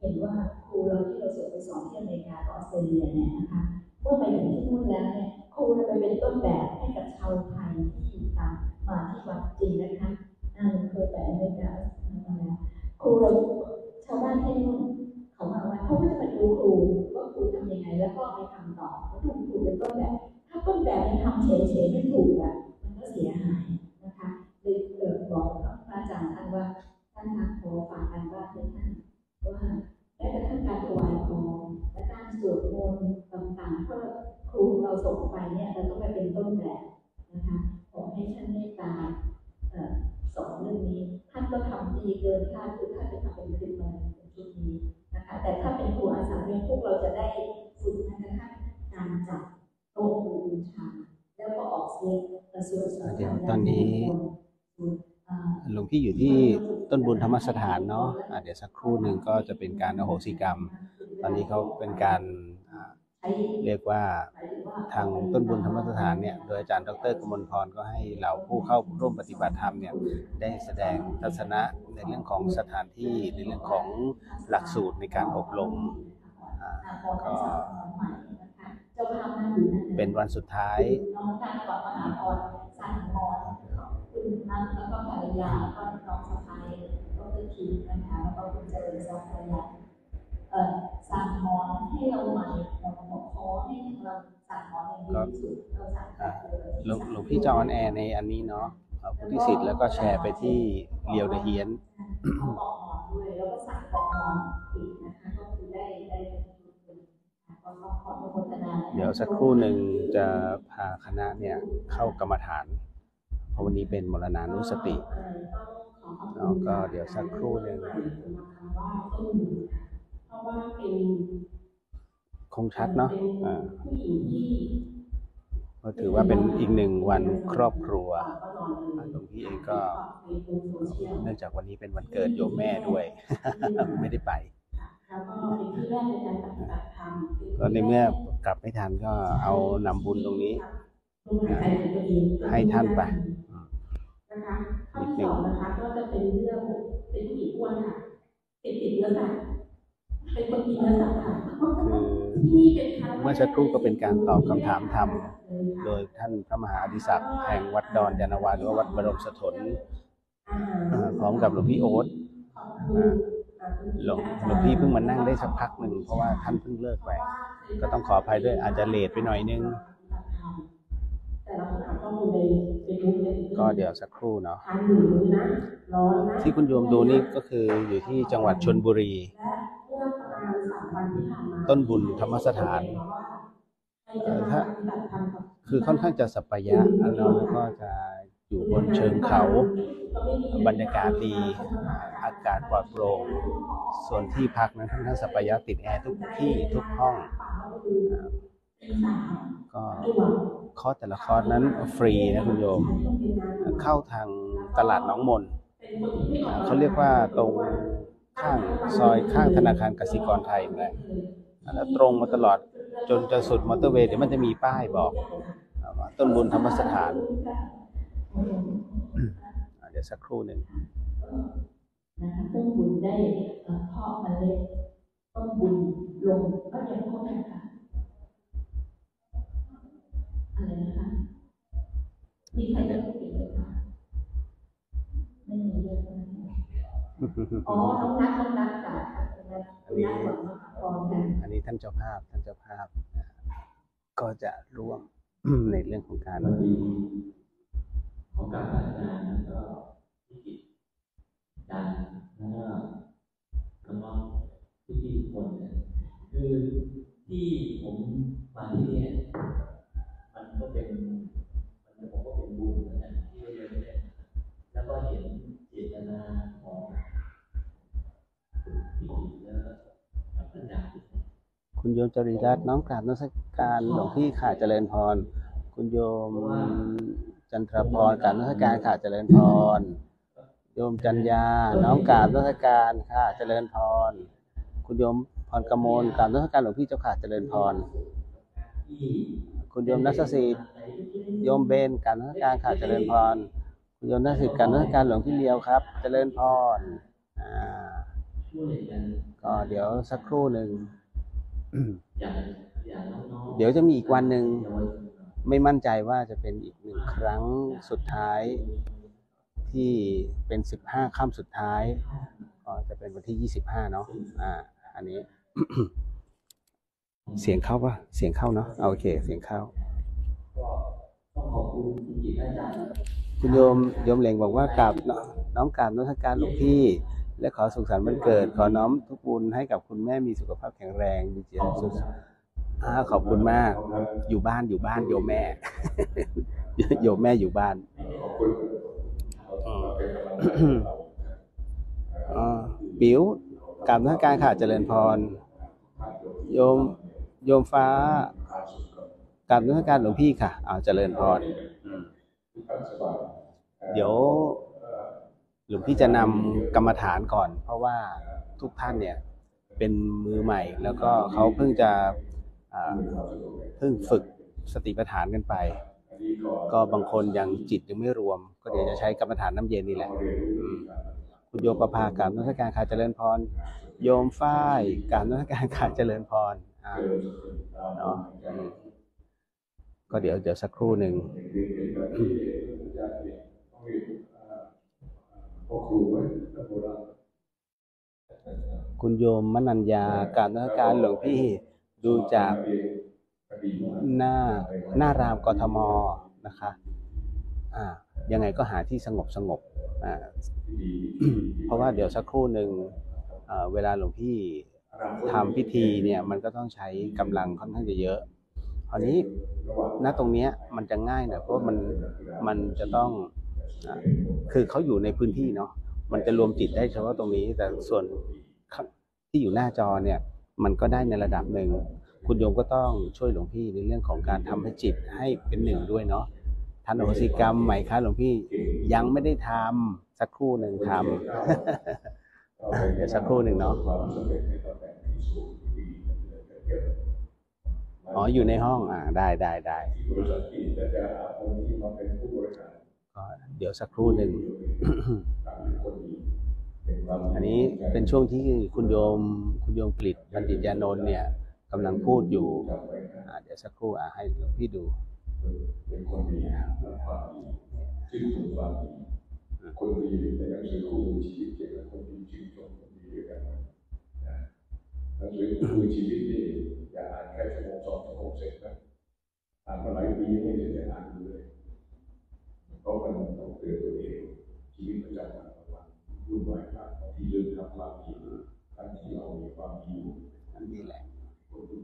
เห็นว่าครูเราที่เราส่งไปสอนที่อเมริกาออสเตรเลียเนี่ยนะคะเมื่อไปถึงที่นู่นแล้วเนี่ยครูเราไปเป็นต้นแบบให้กับชาวไทยที่ตามมาที่วัดจริงนะคะอ่าเคยไปอเมริกามาแล้วครูเราชาวบ้านที่นู่นเขามาว่าเขาก็จะมาดูครูว่าครูทำยังไงแล้วก็ไปทำต่อแล้วถูกครูเป็นต้นแบบ ถ้าต้นแบบยังทำเฉยๆไม่ถูกอะมันก็เสียหายนะคะเลยเกิดบอกพระอาจารย์ท่านว่าท่านคะ เนี่ยเราต้องไปเป็นต้นแบบนะคะขอให้ท่านเมตตาเอ่อสอนเรื่องนี้ท่านก็ทำดีเกินคาดคือท่านไปทำเป็นคลิปมาเป็นชุดนี้นะคะ แต่ถ้าเป็นครูอาสาเนี่ยพวกเราจะได้ฝึกแม้กระทั่งการจับโต๊ะบูชาแล้วก็ออกเสียงกระทรวงสาธารณสุขเดี๋ยวตอนนี้อ่าหลวงพี่อยู่ที่ต้นบุญธรรมสถานเนาะอะเดี๋ยวสักครู่หนึ่งก็จะเป็นการอโหสิกรรม ตอนนี้เขาเป็นการอ่าใช้เรียกว่าหมายถึงว่า ทางต้นบุญธรรมสถานเนี่ย โดยอาจารย์ดรกมลพรก็ให้เหล่าผู้เข้าร่วมปฏิบัติธรรมเนี่ยได้แสดงทัศนะในเรื่องของสถานที่ในเรื่องของหลักสูตรในการอบรมอ่าก็เจ้าภาพนั่งอยู่นั่นเป็นวันสุดท้ายน้องการก่อนมหาพรสันมอนคุณนัทแล้วก็ภรรยาแล้วก็น้องสะพ้ายก็คือทีมนะคะแล้วก็คุณเจริญทรัพย์ภรรยาเอ่อสั่งหมอนให้เราใหม่เราบอกขอให้เรา สั่งหมอนอย่างดีที่สุดเราสั่งแบบเดิมหลวงหลวงพี่จะออนแอร์ในอันนี้เนาะเอาผู้ที่สิทธิ์แล้วก็แชร์ไปที่เรียวเดเฮียนเขาปอกหมอนด้วยแล้วก็สั่งปอกหมอนอีกนะคะก็คือได้ได้ก็ต้องขออนุโมทนานะคะเดี๋ยวสักครู่หนึ่งจะพาคณะเนี่ยเข้ากรรมฐาน เพราะวันนี้เป็นมรณานุสติแล้วก็เดี๋ยวสักครู่หนึ่งเพราะว่าเป็น คงชัดเนาะอ่าผู้หญิงที่ก็ถือว่าเป็นอีกหนึ่งวันครอบครัวหลวงพี่เองก็เนื่องจากวันนี้เป็นวันเกิดโยมแม่ด้วย ไม่ได้ไปแล้วก็เป็นที่แรกในการปฏิบัติธรรมก็ในเมื่อกลับไม่ทันก็เอานำบุญตรงนี้ลมหายใจของตัวเองให้ท่านไปนะคะข้อที่สองนะคะ ก็จะเป็นเรื่องเป็นผู้หญิงอ้วนค่ะเป็นติดเนื้อสัตว์เป็นคนกินเนื้อสัตว์ค่ะคือที่ เป็นครั้งแรเมื่อสักครู่ก็เป็นการตอบคำถามธรรม โดยท่านพระมหาอดิศักดิ์แห่งวัดดอนยานนาวาหรือว่าวัดบรมสถลอ่าพร้อมกับหลวงพี่โอ๊ตอ่าหลวงหลวงพี่เพิ่งมานั่งได้สักพักหนึ่งเพราะว่าท่านเพิ่งเลิกไปก็ต้องขออภัยด้วยอาจจะ late ไปหน่อยนึงแต่เราถามข้อมูลในเฟซบุ๊กเนี่ยก็เดี๋ยวสักครู่เนาะทานหนึ่งมื้อนะร้อนนะที่คุณโยมดูนี่ก็คืออยู่ที่จังหวัดชลบุรี ต้นบุญธรรมสถานใครจะมาปฏิบัติธรรมกับคือค่อนข้างจะสัปปายะแล้วก็จะอยู่บนเชิงเขา บรรยากาศดีอ่าอากาศปลอดโปร่งส่วนที่พักนั้นค่อนข้างสัปปายะติดแอร์ทุกที่ทุกห้องอ่าก็คอร์สแต่ละคอร์สนั้นฟรีนะคุณโยม เข้าทางตลาดหน้องมนอ่าเขาเรียกว่าตรง ข้างซอยข้างธนาคารกสิกรไทยนั่นแหละอ่าแล้วตรงมาตลอดจนจะสุดมอเตอร์เวย์เดี๋ยวมันจะมีป้ายบอกว่าต้นบุญธรรมสถาน เดี๋ยวสักครู่หนึ่งต้นบุญได้เอ่อเพาะเมล็ดต้นบุญลงก็ยังเพาะนะคะอะไรนะคะมีใครเลือกอีกไหมคะไม่มีเลือกนะ อ๋อน้องนัทน้องนัทค่ะน้องนัน้องนัทหวังมหาพรค่ะอันนี้ท่านเจ้าภาพท่านเจ้าภาพก็จะร่วมในเรื่องของการของการพัฒนาแล้วก็พิจิตรการแล้วก็น้องๆพี่ๆทุกคนเนี่ยคือที่ผมมาที่เนี่ยมันก็เป็นผมก็เป็นบุญเหมือนกันที่ได้เรียนเนี่ยแล้วก็เห็นเจตนาของพิจิตรแล้วก็พัฒนา คุณโยมจริรัตน์น้องกราบนมัสการหลวงพี่ขาเจริญพร คุณโยมจันทรพรกราบนมัสการขาเจริญพร โยมจัญญาน้องกราบนมัสการค่ะเจริญพร คุณโยมพรกมลกราบนมัสการหลวงพี่เจ้าขาเจริญพร คุณโยมนัสสิทธิ์โยมเบนกราบนมัสการขาเจริญพร คุณโยมนัสสิทธิ์กราบนมัสการหลวงพี่เลียวครับ เจริญพร อ่าช่วยกันก็เดี๋ยวสักครู่หนึ่ง เดี๋ยวจะมีอีกวันหนึ่งเยาวชนไม่มั่นใจว่าจะเป็นอีกหนึ่งครั้งสุดท้ายที่เป็นสิบห้าค่ำสุดท้าย ก็จะเป็นวันที่ยี่สิบห้าเนาะอ่า อันนี้ เสียงเข้าปะเสียงเข้าเนาะอ่าโอเค เสียงเข้าก็ต้องขอบคุณคุณจิตอาจารย์คุณโยมโยมเหลงบอกว่ากราบน้องน้องกราบนมัสการหลวงพี่ และขอสุขสันต์วันเกิด ขอน้อมทุกบุญให้กับคุณแม่มีสุขภาพแข็งแรงมีจิตสุขอ่าขอบคุณมาก อยู่บ้านอยู่บ้านโยมแม่ โยมแม่อยู่บ้านปิ๋วกราบนมัสการค่ะเจริญพร โยมโยมฟ้ากราบนมัสการหลวงพี่ค่ะเอาเจริญพร เดี๋ยว หลวงพี่จะนำกรรมฐานก่อน เพราะว่าทุกท่านเนี่ยเป็นมือใหม่ แล้วก็เขาเพิ่งจะเพิ่งฝึกสติปัฏฐานกันไป ก็บางคนยังจิตยังไม่รวม ก็เดี๋ยวจะใช้กรรมฐานน้ำเย็นนี่แหละคุณโยมประภากราบนมัสการขาเจริญพร โยมฝ้ายกราบนมัสการขาเจริญพรเนาะก็เดี๋ยวเดี๋ยวสักครู่หนึ่ง คุณโยมมนัญญาการนมัสการหลวงพี่ดูจากหน้าหน้ารามกทมนะคะอ่ายังไงก็หาที่สงบสงบอ่าเพราะว่าเดี๋ยวสักครู่หนึ่งเวลาหลวงพี่ทำพิธีเนี่ยมันก็ต้องใช้กำลังค่อนข้างจะเยอะคราวนี้ณตรงเนี้ยมันจะง่ายหน่อยเพราะมันมันจะต้อง คือเขาอยู่ในพื้นที่เนาะมันจะรวมจิตได้เฉพาะตรงนี้ แต่ส่วนที่อยู่หน้าจอเนี่ย มันก็ได้ในระดับหนึ่งคุณโยมก็ต้องช่วยหลวงพี่ในเรื่องของการทำให้จิตให้เป็นหนึ่งด้วยเนาะทันโอสิกรรมไหม่คะหลวงพี่ยังไม่ได้ทำสักครู่หนึ่งทำเดี๋ยวสักครู่หนึ่งเนาะอ๋ออยู่ในห้องอ่าได้ได้ได้ ก็เดี๋ยวสักครู่หนึ่ง อันนี้เป็นช่วงที่คุณโยมคุณโยมกฤษบัณฑิตยานนท์เนี่ยกำลังพูดอยู่ เดี๋ยวสักครู่ให้หลวงพี่ดูเป็นคนดีความดีชื่นชมความดีคนดีในหนังสือคู่มือชีวิตเกี่ยวกับคนดีชื่นชมคนดีด้วยกันนะหนังสือคู่ชีวิตนี่อย่าอ่านแค่ชั่วโมงสองชั่วโมงเสร็จนะอ่านมาหลายปีไม่เสร็จะอ่านเลย เพราะมันต้องเตือนตัวเองชีวิตประจำวันของเรารุ่นวายมากบางที่ลืมทำความดีทั้งที่เรามีความดีอยู่อันนี้แหละคนดู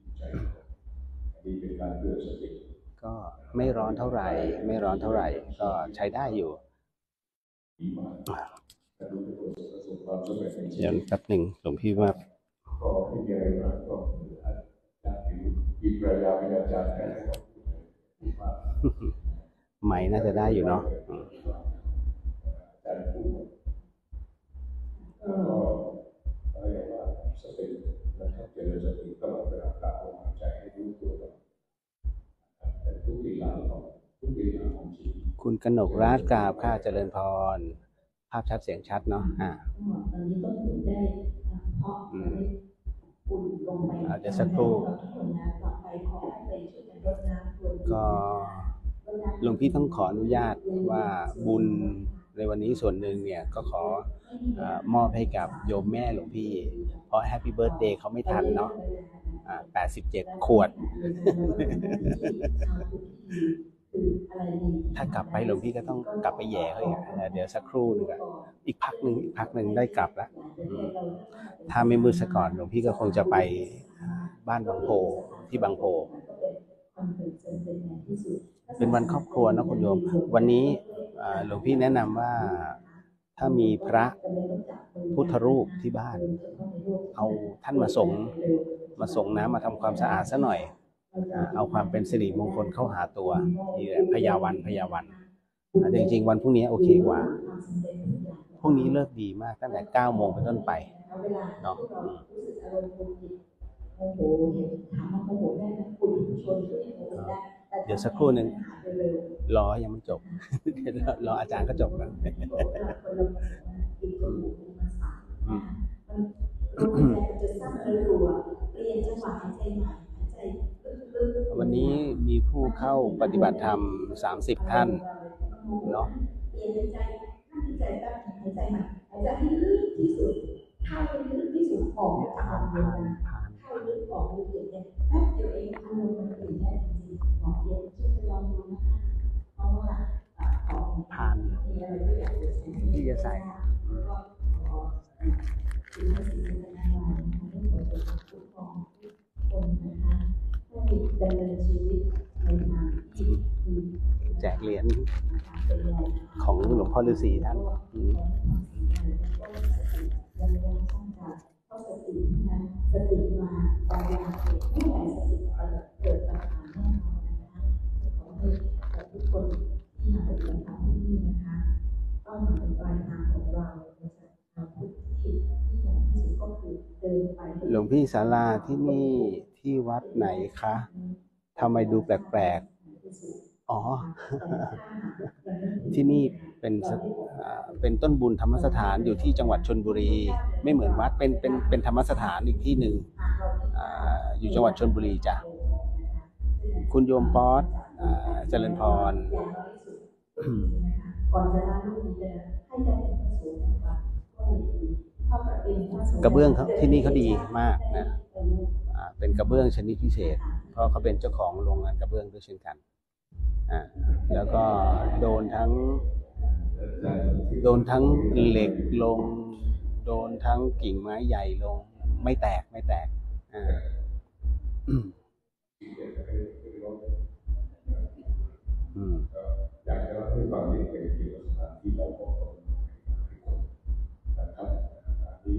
จิตใจอันนี้เป็นการเตือนสติก็ไม่ร้อนเท่าไหร่ ไม่ร้อนเท่าไหร่ ก็ใช้ได้อยู่ดีมากแต่ดูเป็นคนประสบความสำเร็จในชีเดี๋ยววิตแป๊บหนึ่งหลวงพี่ว่าก็ไม่มีอะไรมากก็อาจารย์ถืออิปรายาเป็นอาจารย์ให้นะครับดีมาก ไหมน่าจะได้อยู่เนาะอืมอาจารย์พูดแล้วก็อะไรว่าสตินะครับเจริญสติตลอดเวลากล่าวลมหายใจให้รู้ตัวตลอดแต่ทุกเวลาของทุกาของชีวิตคุณกนกราชกราบค่าเจริญพร ภาพชัดเสียงชัดเนาะอ่าตอนนี้ต้นทุนได้เพาะได้ปุ่นลงไปอ่าเดี๋ยวสักครู่ทุก ห้ไปช่วยกันรดน้ำพรวนดินก็หลวงพี่ต้องขออนุญาตว่าบุญในวันนี้ส่วนหนึ่งเนี่ยก็ขอเออมอบให้กับโยมแม่หลวงพี่ เพราะแฮปปี้เบิร์ a เดย์เขาไม่ทันเนาะอ่า87ขวด ถ้ากลับไปหลวงพี่ก็ต้องกลับไปแย่เขาอีกอะเดี๋ยวสักครู่หนึงอะอีกพักหนึ่งอีกพักหนึ่งได้กลับแล้วอืมถ้าไม่มืดซะก่อนหลวงพี่ก็คงจะไปบ้านบางโพที่บางโพ เป็นวันครอบครัวนะคุณโยม วันนี้หลวงพี่แนะนำว่าถ้ามีพระพุทธรูปที่บ้าน เอาท่านมาส่งมาส่งน้ำมาทำความสะอาดซะหน่อยอเอาความเป็นสิริมงคลเข้าหาตัวนี่แหละพยาวันพยาวันแต่จริงๆ วันพรุ่งนี้โอเคกว่าพรุ่งนี้เลิกดีมากตั้งแต่9โมงเป็นต้นไปเนาะอืมโหถามว่าโมโหได้ไหมคุณชวนตัวเองโมโหได้ เดี๋ยวสักครู่หนึ่งรอให้ยังไม่จบเดี๋ยวรอรออาจารย์ก็จบกันคนละคนอีกคนหนึ่งมาสายอืมลมหายใจมันจะสั้นระรัวเปลี่ยนจังหวะหายใจใหม่หายใจลึกๆวันนี้มีผู้เข้าปฏิบัติธรรม 30 ท่านเนาะเปลี่ยนหายใจหายใจแบบหายใจใหม่หายใจให้ลึกที่สุดเข้าให้ลึกที่สุดออกให้ผ่านเดียวกันเข้าลึกออกลึกเดียวกันแป๊บเดียวเองอารมณ์มันเปลี่ยนได้ จริงๆหมอเดียวช่วยไปลองดูนะคะเพราะว่าของผ่านมีอะไรก็อยากจะใส่ที่จะใส่แล้วก็ขอสิ่งที่สิ่งที่จะนำมานะคะให้ผลประโยชน์ทุกคนทุกคนนะคะให้ดำเนินชีวิตในทางที่ดีแจกเหรียญของหลวงพ่อฤาษีท่านเพราสตินะสติมาปัญญาเกิดไม่แต่สติเกิดปัญหาแน่นอน ให้กับทุกคนที่มาปฏิบัติธรรมที่นี่นะคะต้องมาเป็นปลายทางของเราในทางพุทธที่ที่ใหญ่ที่สุดก็คือเดินไปหลวงพี่ศาลาที่นี่ที่วัดไหนคะทำไมดูแปลกๆ อ๋อ ที่นี่เป็นเป็นต้นบุญธรรมสถานอยู่ที่จังหวัดชนบุรี ไม่เหมือนวัดเป็นเป็นเป็นธรรมสถานอีกที่หนึ่งออยู่จังหวัดชนบุรีจ้ะคุณโยมป๊อต เจริญพรก่อนจะลาลูกนี้เลยให้ได้เป็นพระโสดาบันก็ดีถ้าเป็นพระโสดาบันกระเบื้องเขาที่นี่เขาดีมากนะอ่าเป็นกระเบื้องชนิดพิเศษ เพราะเขาเป็นเจ้าของโรงงานกระเบื้องด้วยเช่นกันอ่าแล้วก็โดนทั้ง โดนทั้งเหล็กลง โดนทั้งกิ่งไม้ใหญ่ลง ไม่แตกไม่แตกอ่า อืมอยากจะเล่าให้ฟังนิดหนึ่งเกี่ยวกับสถานที่เราบอกกับทุกคนนะครับที่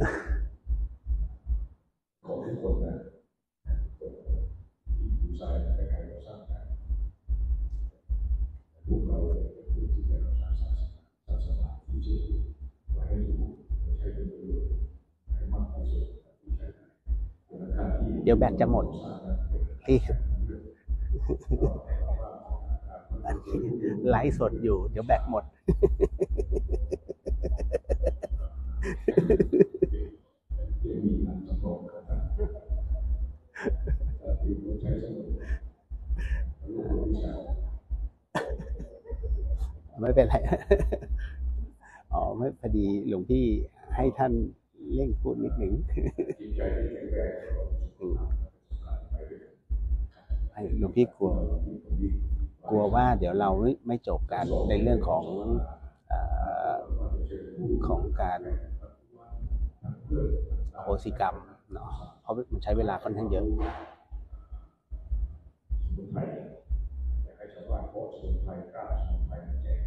ของทุกคนนะที่ผู้ชายและใครๆก็สร้างได้พวกเราเนี่ยเป็นผู้ที่ได้รับการศาสนาศาสนาที่จะไว้ให้ถูกใช้เป็นประโยชน์ให้มากที่สุดที่ใช้ได้คุณค่าที่เดี๋ยวแบตจะหมดที่ อันนี้ไลฟ์สดอยู่ เดี๋ยวแบตหมด ไม่เป็นไร อ๋อไม่พอดีหลวงพี่ให้ท่านเร่งพูดนิดหนึ่งหลวงพี่กลัว กลัวว่าเดี๋ยวเราไม่จบกันในเรื่องของอของการโหสิกรรมเนาะเพราะมันใช้เวลาค่อนข้างเยอะสมุนไพรอยากให้ชาวบ้านพบสมุนไพรกล้าสมุนไพรแจก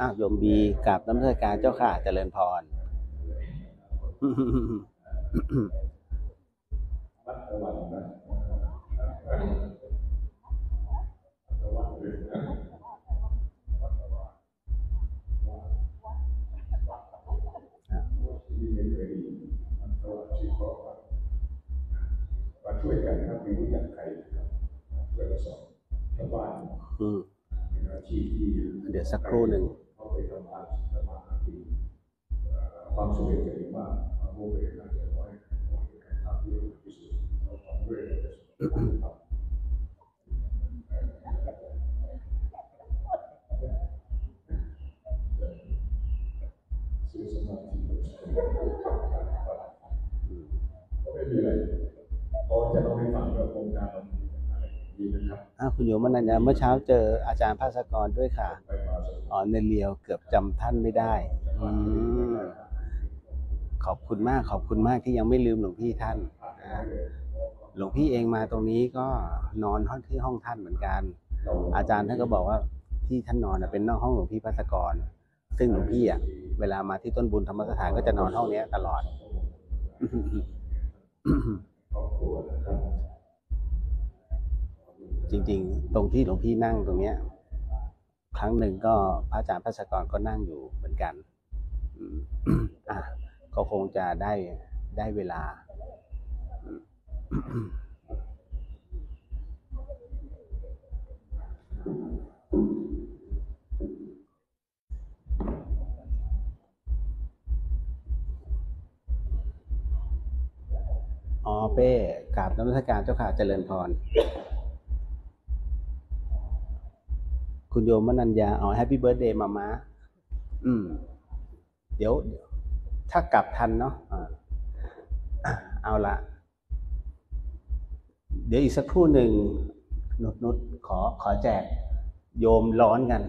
อ้าวโยมบีกับน้ำเสกการเจ้าค่ะเจริญพรวัดตะวันนะตะวันเลยนะที่ไม่เคยได้ยินมันตะวันชื่อเพราะว่ามาช่วยกันครับไม่รู้จักใครนะครับช่วยกันสอนชาวบ้านอืมเป็นอาชีพที่เดี๋ยวสักครู่หนึ่ง เขาไปทำงานทำมาหากินความสำเร็จจะมีมากความโมเดลน่าจะน้อยขอให้การทำที่ดีที่สุดเราทำด้วยเราจะสุขภาพซื้อสมาธิก็ไม่มีอะไรพอจะต้องให้ฟังว่าโครงการ ครับอ้าวคุณโยมนัญญาเมื่อเช้าเจออาจารย์ภาสกรด้วยค่ะอ๋อในเรียวเกือบจำท่านไม่ได้อืขอบคุณมากขอบคุณมากที่ยังไม่ลืมหลวงพี่ท่านหลวงพี่เองมาตรงนี้ก็นอนห้องที่ห้องท่านเหมือนกัน อาจารย์ท่านก็บอกว่าที่ท่านนอนเป็นนอกห้องหลวงพี่พัสกร ซึ่งหลวงพี่อะเวลามาที่ต้นบุญธรรมสถานก็จะนอนห้องนี้ตลอด จริง ๆ ตรงที่หลวงพี่นั่งตรงเนี้ย ครั้งหนึ่งก็พระอาจารย์พัสกรก็นั่งอยู่เหมือนกันอะก็คงจะได้ได้เวลาอ๋อเป้กราบนมัสการเจ้าค่ะเจริญพร คุณโยมมนัญญาอ๋อ Happy Birthday มามาอืม เดี๋ยว ถ้ากลับทันเนาะอ่าเอาละเดี๋ยวอีกสักครู่หนึ่งนุดนุดขอขอแจก โยมร้อนกัน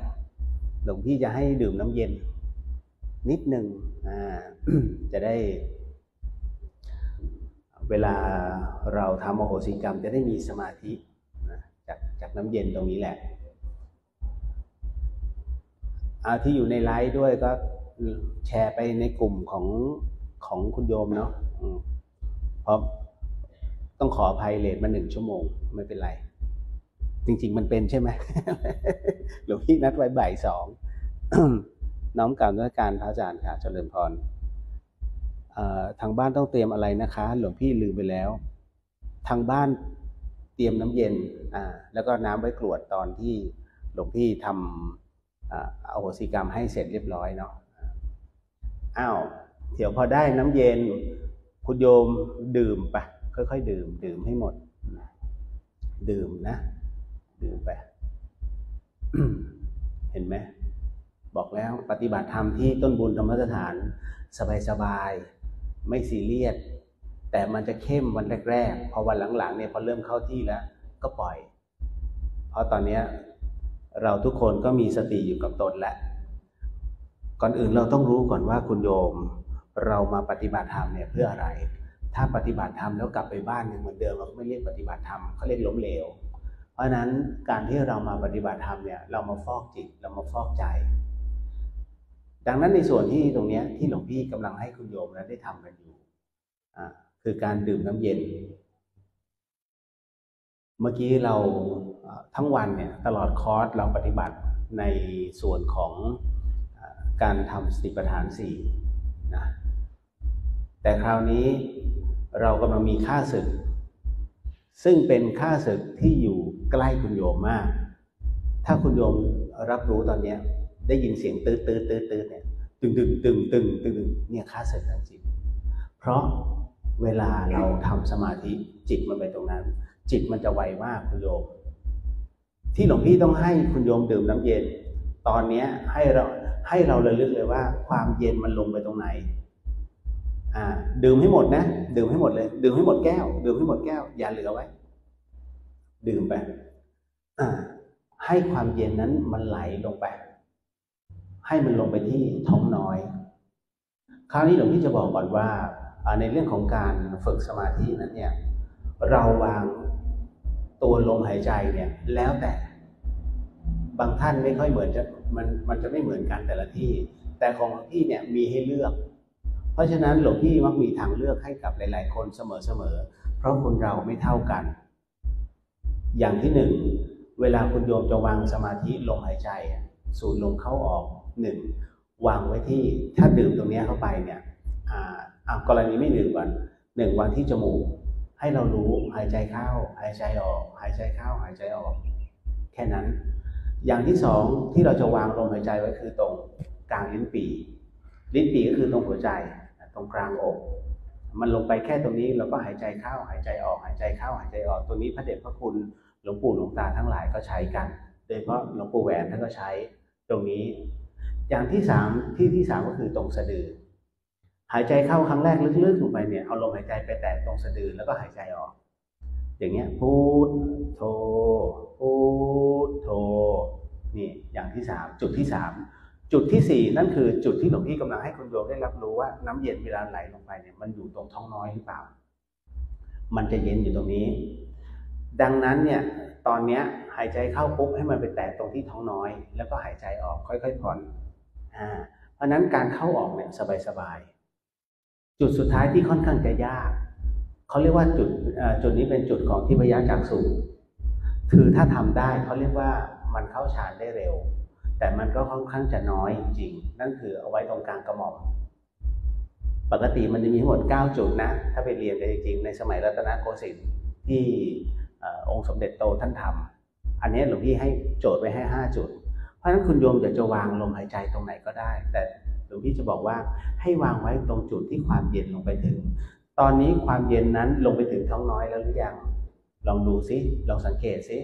หลวงพี่จะให้ดื่มน้ำเย็น นิดหนึ่งอ่าจะได้ เวลาเราทำโอโหสิกรรม จะได้มีสมาธิจากจากน้ำเย็นตรงนี้แหละ เอาที่อยู่ในไลฟ์ด้วยก็แชร์ไปในกลุ่มของของคุณโยมเนาะเพราะต้องขออภัยเลทมาหนึ่งชั่วโมงไม่เป็นไร จริง ๆ มันเป็นใช่ไหมหลวงพี่นัดไว้บ่ายสองน้อมกล่าวด้วยการพระอาจารย์ค่ะ เจริญพรทางบ้านต้องเตรียมอะไรนะคะ หลวงพี่ลืมไปแล้ว ทางบ้านเตรียมน้ำเย็น อ่า แล้วก็น้ำไว้กรวดตอนที่หลวงพี่ทำอ่าโหสิกรรมให้เสร็จเรียบร้อยเนาะอ้าวเดี๋ยวพอได้น้ำเย็นคุณโยมดื่มไปค่อยๆดื่ม ดื่มให้หมด ดื่มนะ ดื่มไป เห็นไหมบอกแล้วปฏิบัติธรรมที่ต้นบุญธรรมสถาน สบายๆ ไม่ซีเรียสแต่มันจะเข้มวันแรกๆ พอวันหลังๆเนี่ยพอเริ่มเข้าที่แล้ว ก็ปล่อย เพราะตอนเนี้ย เราทุกคนก็มีสติอยู่กับตนแล้วก่อนอื่นเราต้องรู้ก่อนว่าคุณโยม เรามาปฏิบัติธรรมเนี่ยเพื่ออะไร ถ้าปฏิบัติธรรมแล้วกลับไปบ้านยังเหมือนเดิมเราก็ไม่เรียกปฏิบัติธรรมเขาเรียกล้มเหลว เพราะฉะนั้นการที่เรามาปฏิบัติธรรมเนี่ยเรามาฟอกจิตเรามาฟอกใจ ดังนั้นในส่วนที่ตรงนี้ที่หลวงพี่กำลังให้คุณโยมนั้นได้ทำกันอยู่คือการดื่มน้ำเย็น เมื่อกี้เราทั้งวันเนี่ยตลอดคอร์สเราปฏิบัติในส่วนของการทำสติปัฏฐานสี่นะแต่คราวนี้เรากำลังมีค่าศึก ซึ่งเป็นค่าศึกที่อยู่ใกล้คุณโยมมาก ถ้าคุณโยมรับรู้ตอนนี้ได้ยินเสียงตืดตืดตืดตืดเนี่ยตึงตึงตึงตึงตึงตึงเนี่ยค่าศึกทางจิต เพราะเวลาเราทำสมาธิจิตมันไปตรงนั้น จิตมันจะไวมากคุณโยม ที่หลวงพี่ต้องให้คุณโยมดื่มน้ำเย็น ตอนเนี้ยให้เราให้เราระลึกเลยว่า ความเย็นมันลงไปตรงไหน อ่า ดื่มให้หมดนะ ดื่มให้หมดเลย ดื่มให้หมดแก้ว ดื่มให้หมดแก้ว อย่าเหลือไว้ ดื่มไป อ่า ให้ความเย็นนั้นมันไหลลงไป ให้มันลงไปที่ท้องน้อย คราวนี้หลวงพี่จะบอกก่อนว่าในเรื่องของการฝึกสมาธินั้นเนี่ย เราวาง ตัวลมหายใจเนี่ยแล้วแต่ บางท่านไม่ค่อยเหมือนจะมันมันจะไม่เหมือนกันแต่ละที่ แต่ของหลวงพี่เนี่ยมีให้เลือก เพราะฉะนั้นหลวงพี่มักมีทางเลือกให้กับหลาย ๆ คนเสมอๆเพราะคนเราไม่เท่ากัน อย่างที่หนึ่งเวลาคุณโยมจะวางสมาธิลมหายใจสูดลมเข้าออกหนึ่งวางไว้ที่ถ้าดื่มตรงนี้เข้าไปเนี่ยอ่าอ่ากรณีไม่ดื่มก่อนหนึ่งวางที่จมูก ให้เรารู้หายใจเข้าหายใจออก หายใจเข้าหายใจออก แค่นั้น อย่างที่สองที่เราจะวางลมหายใจไว้คือตรงกลางลิ้นปี่ลิ้นปี่ก็คือตรงหัวใจตรงกลางอก มันลงไปแค่ตรงนี้เราก็หายใจเข้าหายใจออก หายใจเข้าหายใจออกตัวนี้พระเดชพระคุณหลวงปู่หลวงตาทั้งหลายก็ใช้กัน โดยเฉพาะหลวงปู่แหวนท่านก็ใช้ตรงนี้ อย่างที่สามที่ที่สามก็คือตรงสะดือ หายใจเข้าครั้งแรกลึกๆลงไปเนี่ยเอาลมหายใจไปแตะตรงสะดือแล้วก็หายใจออก อย่างเงี้ยพูดโทพูดโทนี่อย่างที่สามจุดที่สามจุดที่สี่นั่นคือจุดที่หลวงพี่กำลังให้คุณโยมได้รับรู้ว่าน้ำเย็นเวลาไหลลงไปเนี่ยมันอยู่ตรงท้องน้อยหรือเปล่า มันจะเย็นอยู่ตรงนี้ ดังนั้นเนี่ยตอนเนี้ยหายใจเข้าปุ๊บให้มันไปแตะตรงที่ท้องน้อย แล้วก็หายใจออกค่อยๆผ่อนอ่าเพราะนั้นการเข้าออกเนี่ยสบายๆ จุดสุดท้ายที่ค่อนข้างจะยากเขาเรียกว่าจุดอ่อจุดนี้เป็นจุดของที่พยาจากสูคือถ้าทำได้เขาเรียกว่ามันเข้าฌานได้เร็ว แต่มันก็ค่อนข้างจะน้อยจริง นั่นคือเอาไว้ตรงกลางกระหม่อมปกติมันจะมีทั้งหมด 9 จุดนะ ถ้าไปเรียนกันจริงๆ ในสมัยรัตนโกสินทร์ที่องค์สมเด็จโตท่านทำอันนี้หลวงพี่ให้โจทย์ไว้ให้ 5 จุด เพราะฉะนั้นคุณโยมอยากจะวางลมหายใจตรงไหนก็ได้ แต่ ลวงพี่จะบอกว่าให้วางไว้ตรงจุดที่ความเย็นลงไปถึง ตอนนี้ความเย็นนั้นลงไปถึงท้องน้อยแล้วหรือยังลองดูซิลองสังเกตซิ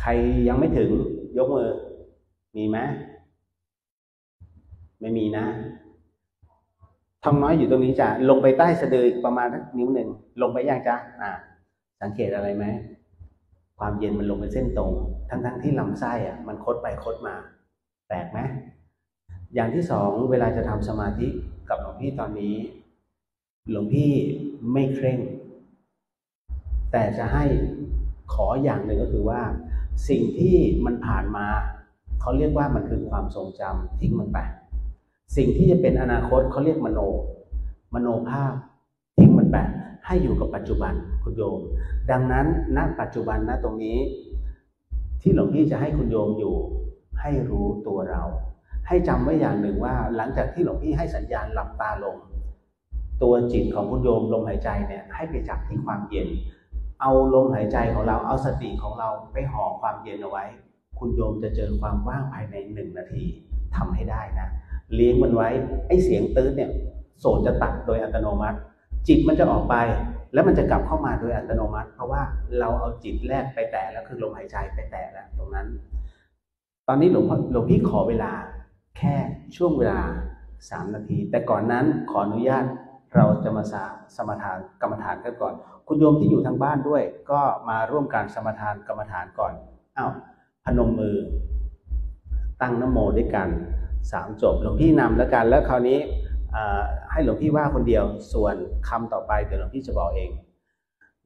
ใครยังไม่ถึงยกมือ มีไหมไม่มีนะท้องน้อยอยู่ตรงนี้จ้ะลงไปใต้สะดืออีกประมาณนิ้วหนึ่งลงไปยังจ้ะอ่า สังเกตอะไรไหมความเย็นมันลงเป็นเส้นตรง ทั้งๆทที่ลำไส้อะ มันคดไปคดมาแปลกไหม อย่างที่สองเวลาจะทำสมาธิกับหลวงพี่ตอนนี้ หลวงพี่ไม่เคร่ง แต่จะให้ขออย่างหนึ่งก็คือว่า สิ่งที่มันผ่านมา เขาเรียกว่ามันคือความทรงจำทิ้งมันไป สิ่งที่จะเป็นอนาคตเขาเรียกมโน มโนภาพทิ้งมันไปให้อยู่กับปัจจุบันคุณโยม ดังนั้นณปัจจุบันณตรงนี้ ที่หลวงพี่จะให้คุณโยมอยู่ ให้รู้ตัวเรา ให้จำไว้อย่างหนึ่งว่า หลังจากที่หลวงพี่ให้สัญญาณหลับตาลง ตัวจิตของคุณโยมลมหายใจเนี่ยให้ไปจับที่ความเย็น เอาลมหายใจของเราเอาสติของเราไปห่อความเย็นเอาไว้ คุณโยมจะเจอความว่างภายในหนึ่งนาทีทำให้ได้นะเลี้ยงมันไว้ไอ้เสียงตื้นเนี่ยโสดจะตัดโดยอัตโนมัติ จิตมันจะออกไปแล้วมันจะกลับเข้ามาโดยอัตโนมัติ เพราะว่าเราเอาจิตแรกไปแตะแล้วคือลมหายใจไปแตะแล้วตรงนั้น ตอนนี้หลวงพ่อหลวงพี่ขอเวลา แค่ช่วงเวลาสามนาที แต่ก่อนนั้นขออนุญาตเราจะมาสาสมทานกรรมฐานกันก่อน คุณโยมที่อยู่ทางบ้านด้วย ก็มาร่วมการสมทานกรรมฐานก่อนอ้าวพนมมือ ตั้งนโมด้วยกันสามจบหลวงพี่นำแล้วกันแล้วคราวนี้ให้หลวงพี่ว่าคนเดียวส่วนคำต่อไปเดี๋ยวหลวงพี่จะบอกเอง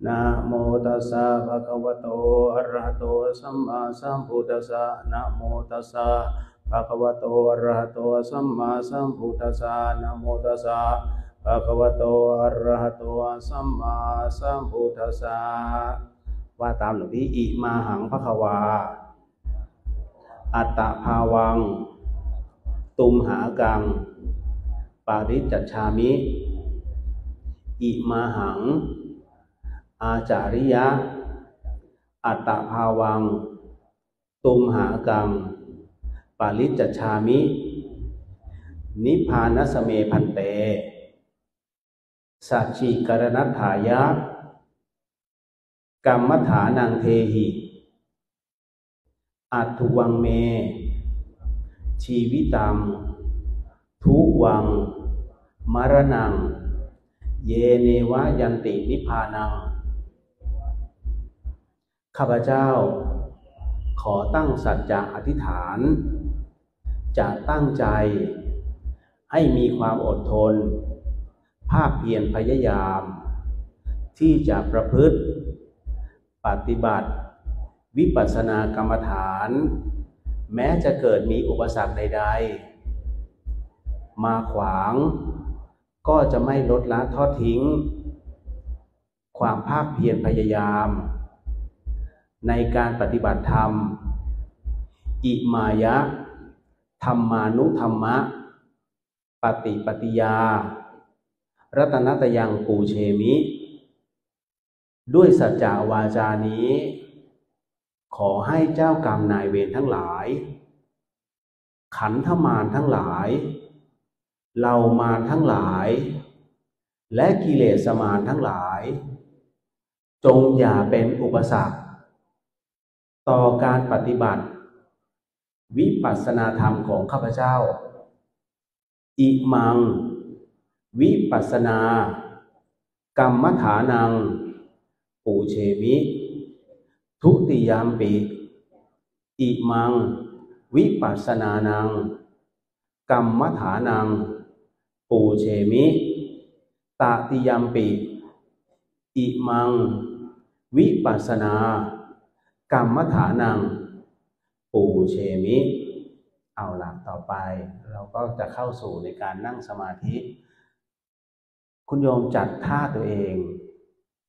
นะโมตัสสะภะคะวะโตอะระหะโตสัมมาสัมพุทธัสสะนะโมตัสสะ ภะคะวะโตอะระหะโตสัมมาสัมพุทธัสสะนะโมตัสสะภะคะวะโตอะระหะโตสัมมาสัมพุทธัสสะว่าตามหลวงพี่อิมาหังภะคะวา อัตตะภาวัง ตุมหากัง ปาริจัชชามิ อิมาหัง อาจาริยะ อัตตะภาวัง ตุมหากัง ปาริจัชามิ นิพพานสเมพันเตสัจจิกรณัฏฐายะ กรรมฐานังเทหิอัตวังเม ชีวิตัง ทุวัง มรณัง เยเนวะยันตินิพพานัง ข้าพเจ้า ขอตั้งสัจจะอธิษฐาน จะตั้งใจให้มีความอดทน ภาคเพียรพยายาม ที่จะประพฤติ ปฏิบัติ วิปัสสนากรรมฐาน แม้จะเกิดมีอุปสรรคใด ๆ มาขวาง ก็จะไม่ลดละทอดทิ้ง ความภาคเพียรพยายาม ในการปฏิบัติธรรม อิมายะ ธรรมานุธรรมะ ปฏิปฏิยา รัตนตยังปูเชมิ ด้วยสัจจาวาจานี้ ขอให้เจ้ากรรมนายเวรทั้งหลาย ขันธมารทั้งหลายเรามาทั้งหลาย และกิเลสมารทั้งหลาย จงอย่าเป็นอุปสรรค ต่อการปฏิบัติ วิปัสสนาธรรมของข้าพเจ้า อิมัง วิปัสสนากรรมฐานัง ปูเชมิ ทุติยามปิ อิมัง วิปัสสนานัง กรรมฐานัง ปูเชมิตติยามปิ อิมัง วิปัสสนากรรมฐานัง ปูเชมิ เอาหลักต่อไป เราก็จะเข้าสู่ในการนั่งสมาธิ คุณโยมจัดท่าตัวเอง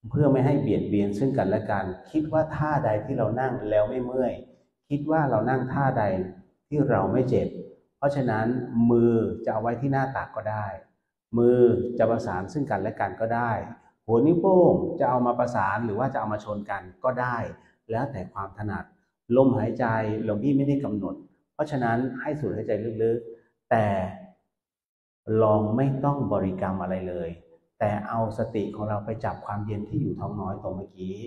เพื่อไม่ให้เบียดเบียนซึ่งกันและกันคิดว่าท่าใดที่เรานั่งแล้วไม่เมื่อย คิดว่าเรานั่งท่าใดที่เราไม่เจ็บ เพราะฉะนั้นมือจะเอาไว้ที่หน้าตักก็ได้ มือจะประสานซึ่งกันและกันก็ได้ หัวนิ้วโป้งจะเอามาประสานหรือว่าจะเอามาชนกันก็ได้ แล้วแต่ความถนัด ลมหายใจหลวงพี่ไม่ได้กำหนด เพราะฉะนั้นให้สูดหายใจลึกๆ แต่ลองไม่ต้องบริกรรมอะไรเลย แต่เอาสติของเราไปจับความเย็นที่อยู่ท้องน้อยตรงเมื่อกี้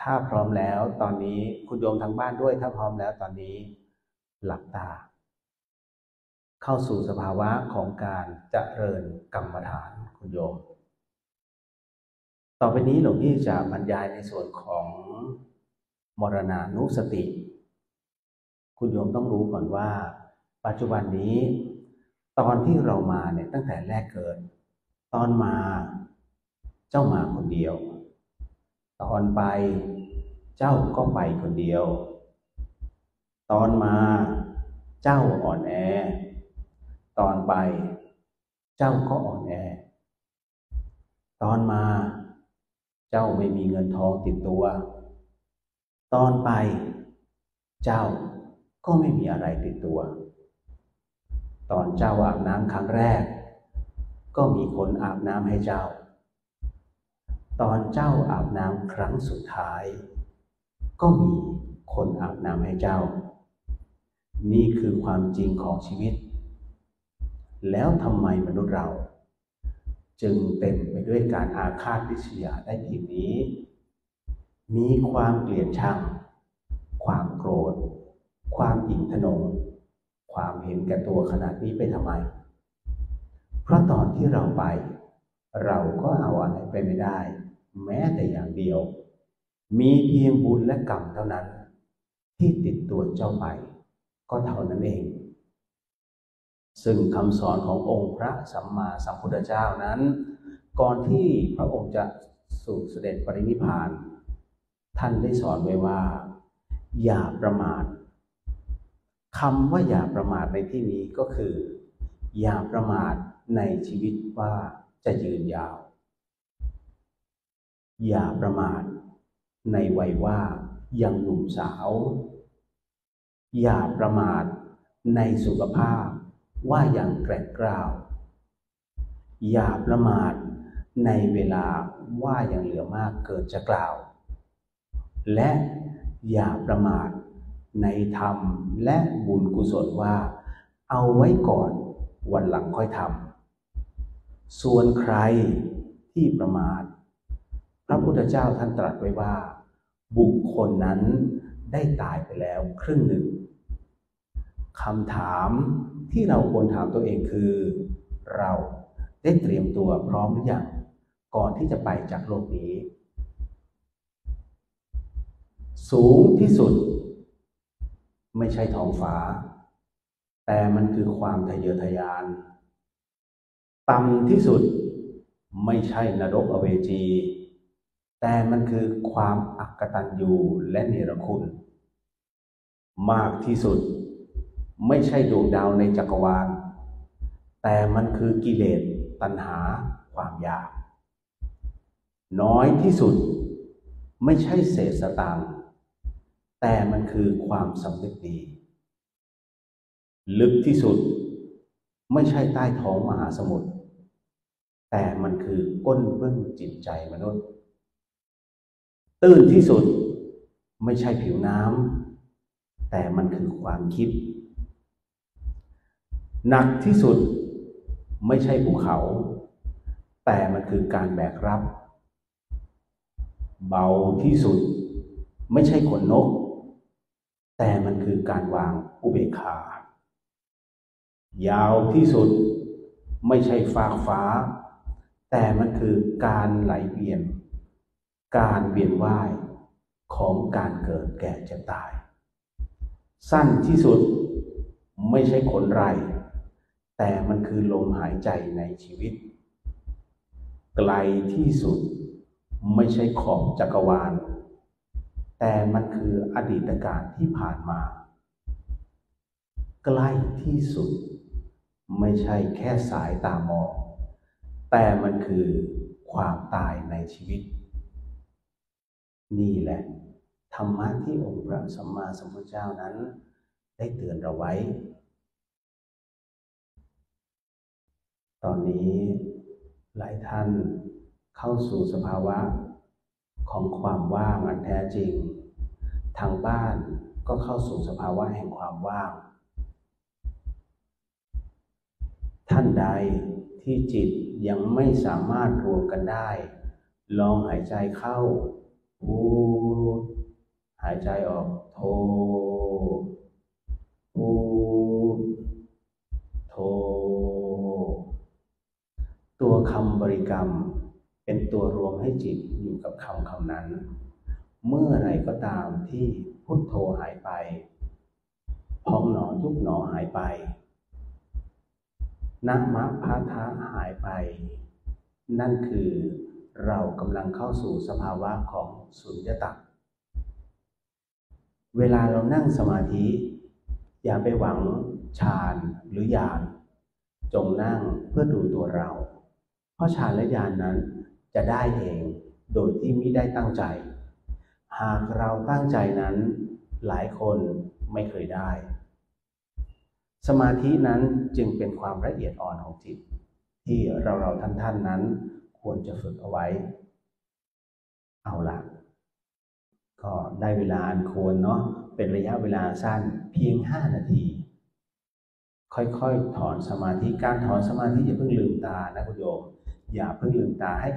ถ้าพร้อมแล้วตอนนี้คุณโยมทางบ้านด้วย ถ้าพร้อมแล้วตอนนี้ หลับตา เข้าสู่สภาวะของการเจริญกรรมฐานคุณโยม ต่อไปนี้หลวงพี่จะบรรยายในส่วนของ มรณานุสติ คุณโยมต้องรู้ก่อนว่า ปัจจุบันนี้ ตอนที่เรามาเนี่ยตั้งแต่แรกเกิด ตอนมาเจ้ามาคนเดียว ตอนไปเจ้าก็ไปคนเดียว ตอนมาเจ้าอ่อนแอ ตอนไป เจ้าก็อ่อนแอ ตอนมา เจ้าไม่มีเงินทองติดตัว ตอนไปเจ้าก็ไม่มีอะไรติดตัว ตอนเจ้าอาบน้ำครั้งแรก ก็มีคนอาบน้ำให้เจ้า ตอนเจ้าอาบน้ำครั้งสุดท้าย ก็มีคนอาบน้ำให้เจ้า นี่คือความจริงของชีวิต แล้วทำไมมนุษย์เรา จึงเต็มไปด้วยการอาฆาตริษยาได้เพียงนี้ มีความเกลียดชัง ความโกรธ ความอินทนงความเห็นแก่ตัวขนาดนี้ไปทำไม เพราะตอนที่เราไป เราก็เอาอะไรไปไม่ได้ แม้แต่อย่างเดียว มีเพียงบุญและกรรมเท่านั้น ที่ติดตัวเจ้าไป ก็เท่านั้นเอง ซึ่งคำสอนขององค์พระสัมมาสัมพุทธเจ้านั้น ก่อนที่พระองค์จะสู่เสด็จปรินิพพาน ท่านได้สอนไว้ว่า อย่าประมาทคำว่าอย่าประมาทในที่นี้ก็คือ อย่าประมาทในชีวิตว่าจะยืนยาว อย่าประมาทในวัยว่ายังหนุ่มสาว อย่าประมาทในสุขภาพว่ายังแกร่งกล้าว อย่าประมาทในเวลาว่ายังเหลือมากเกินจะกล่าว และอย่าประมาทในธรรมและบุญกุศลว่า เอาไว้ก่อนวันหลังค่อยทำส่วนใครที่ประมาท พระพุทธเจ้าท่านตรัสไว้ว่า บุคคลนั้นได้ตายไปแล้วครึ่งหนึ่งคำถามที่เราควรถามตัวเองคือ เราได้เตรียมตัวพร้อมหรือยังก่อนที่จะไปจากโลกนี้ สูงที่สุด ไม่ใช่ท้องฟ้า แต่มันคือความทะเยอทะยาน ต่ำที่สุดไม่ใช่นรกอเวจี แต่มันคือความอักตันยูและเนรคุณ มากที่สุด ไม่ใช่ดวงดาวในจักรวาล แต่มันคือกิเลสตัณหาความอยาก น้อยที่สุด ไม่ใช่เศษสตางค์ แต่มันคือความสำนึกดี ลึกที่สุดไม่ใช่ใต้ท้องมหาสมุทรแต่มันคือก้นเบื้องจิตใจมนุษย์ ตื้นที่สุดไม่ใช่ผิวน้ำแต่มันคือความคิด หนักที่สุดไม่ใช่ภูเขา แต่มันคือการแบกรับ เบาที่สุดไม่ใช่ขนนก แต่มันคือการวางอุเบกขา ยาวที่สุดไม่ใช่ฟากฟ้า แต่มันคือการไหลเวียน การเวียนว่ายของการเกิดแก่เจ็บตาย สั้นที่สุดไม่ใช่ขนไร แต่มันคือลมหายใจในชีวิต ไกลที่สุดไม่ใช่ขอบจักรวาล แต่มันคืออดีตการที่ผ่านมา ใกล้ที่สุด ไม่ใช่แค่สายตามอง แต่มันคือความตายในชีวิต นี่แหละ ธรรมะที่องค์พระสัมมาสัมพุทธเจ้านั้น ได้ได้เตือนเราไว้ ตอนนี้หลายท่านเข้าสู่สภาวะ ของความว่างอันแท้จริง ทางบ้านก็เข้าสู่สภาวะแห่งความว่าง ท่านใดที่จิตยังไม่สามารถรวมกันได้ ลองหายใจเข้าพูหายใจออกโทพูโท ตัวคำบริกรรม เป็นตัวรวมให้จิตอยู่กับคำคำนั้น เมื่อไรก็ตามที่พุทโธหายไป พองหนอยุบหนอหายไปนะมะพาทะหายไป นั่นคือเรากำลังเข้าสู่สภาวะของสุญญตาเวลาเรานั่งสมาธิ อย่าไปหวังฌานหรือญาณจงนั่งเพื่อดูตัวเรา เพราะฌานและญาณนนั้น จะได้เองโดยที่ไม่ได้ตั้งใจ หากเราตั้งใจนั้น หลายคนไม่เคยได้ สมาธินั้นจึงเป็นความละเอียดอ่อนของจิต ที่เราเราท่านท่านนั้น ควรจะฝึกเอาไว้ เอาละก็ได้เวลาอันควรเนาะเป็นระยะเวลาสั้นเพียงห้านาที ค่อยๆ ถอนสมาธิการถอนสมาธิอย่าเพิ่งลืมตานะคุณโยม อย่าเพิ่งลืมตาให้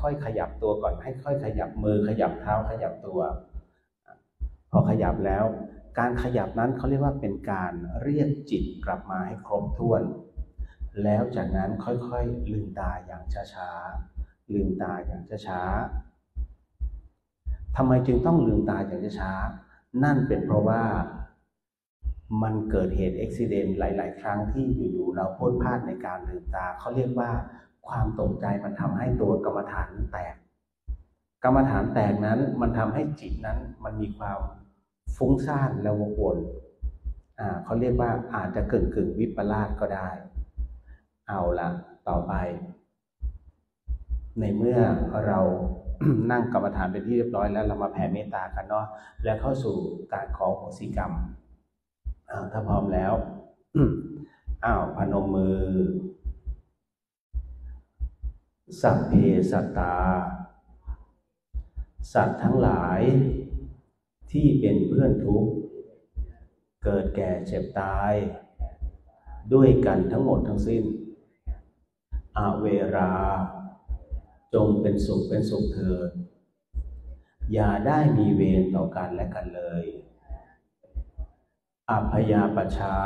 ค่อยๆขยับตัวก่อน ให้ค่อยขยับมือขยับเท้าขยับตัว พอขยับแล้ว การขยับนั้นเขาเรียกว่าเป็นการเรียกจิตกลับมาให้ครบถ้วน แล้วจากนั้นค่อยๆลืมตาอย่างช้าๆลืมตาอย่างช้าๆทำไมจึงต้องลืมตาอย่างช้าๆนั่นเป็นเพราะว่ามันเกิดเหตุอุบิเหตุหลาย ๆ ครั้งที่อยู่ๆเราพูดพลาดในการลืมตาเขาเรียกว่า ความตกใจมันทำให้ตัวกรรมฐานแตก กรรมฐานแตกนั้นมันทำให้จิตนั้นมันมีความฟุ้งซ่านและวกวนอ่าเขาเรียกว่าอาจจะกึ่งกึ่งวิปลาสก็ได้ เอาละต่อไป ในเมื่อเรานั่งกรรมฐานเป็นที่เรียบร้อยแล้วเรามาแผ่เมตตากันเนาะแล้วเข้าสู่การขอโหสิกรรมถ้าพร้อมแล้วอ้าวพนมมือ สัพเพสัตตา สัตว์ทั้งหลายที่เป็นเพื่อนทุกข์ เกิดแก่เจ็บตาย ด้วยกันทั้งหมดทั้งสิ้น อาเวรา จงเป็นสุขเป็นสุขเถิดอย่าได้มีเวรต่อกันและกันเลยอัพยาปชา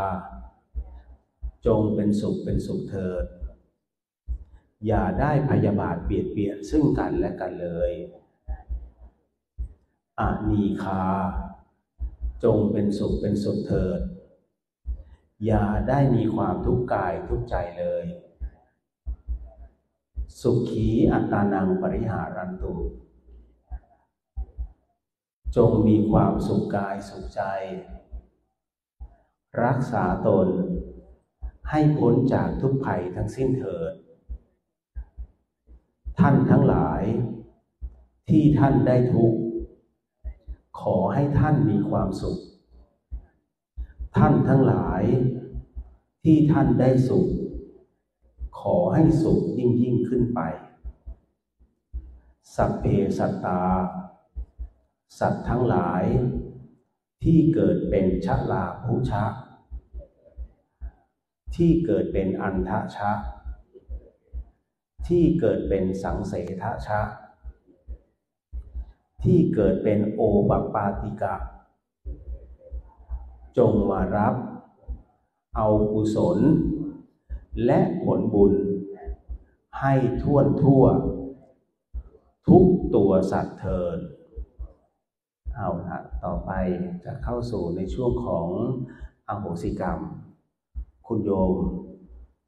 จงเป็นสุขเป็นสุขเถิด อย่าได้พยาบาทเบียดเบียนซึ่งกันและกันเลยอานีคา จงเป็นสุขเป็นสุขเถิด อย่าได้มีความทุกข์กายทุกใจเลย สุขีอัตานังปริหารันตุ จงมีความสุขกายสุขใจ รักษาตนให้พ้นจากทุกภัยทั้งสิ้นเถิด ท่านทั้งหลาย ที่ท่านได้ทุกข์ขอให้ท่านมีความสุข ท่านทั้งหลาย ที่ท่านได้สุข ขอให้สุขยิ่งยิ่งขึ้นไป สัพเพสัตตา สัตว์ทั้งหลาย ที่เกิดเป็นชะลาภูชะ ที่เกิดเป็นอันทะชะ ที่เกิดเป็นสังเสทชะ ที่เกิดเป็นโอปปาติกะ จงมารับ เอากุศล และผลบุญ ให้ท่วนทั่ว ทุกตัวสัตว์เทินเอาละต่อไปจะเข้าสู่ในช่วงของอโหสิกรรม คุณโยม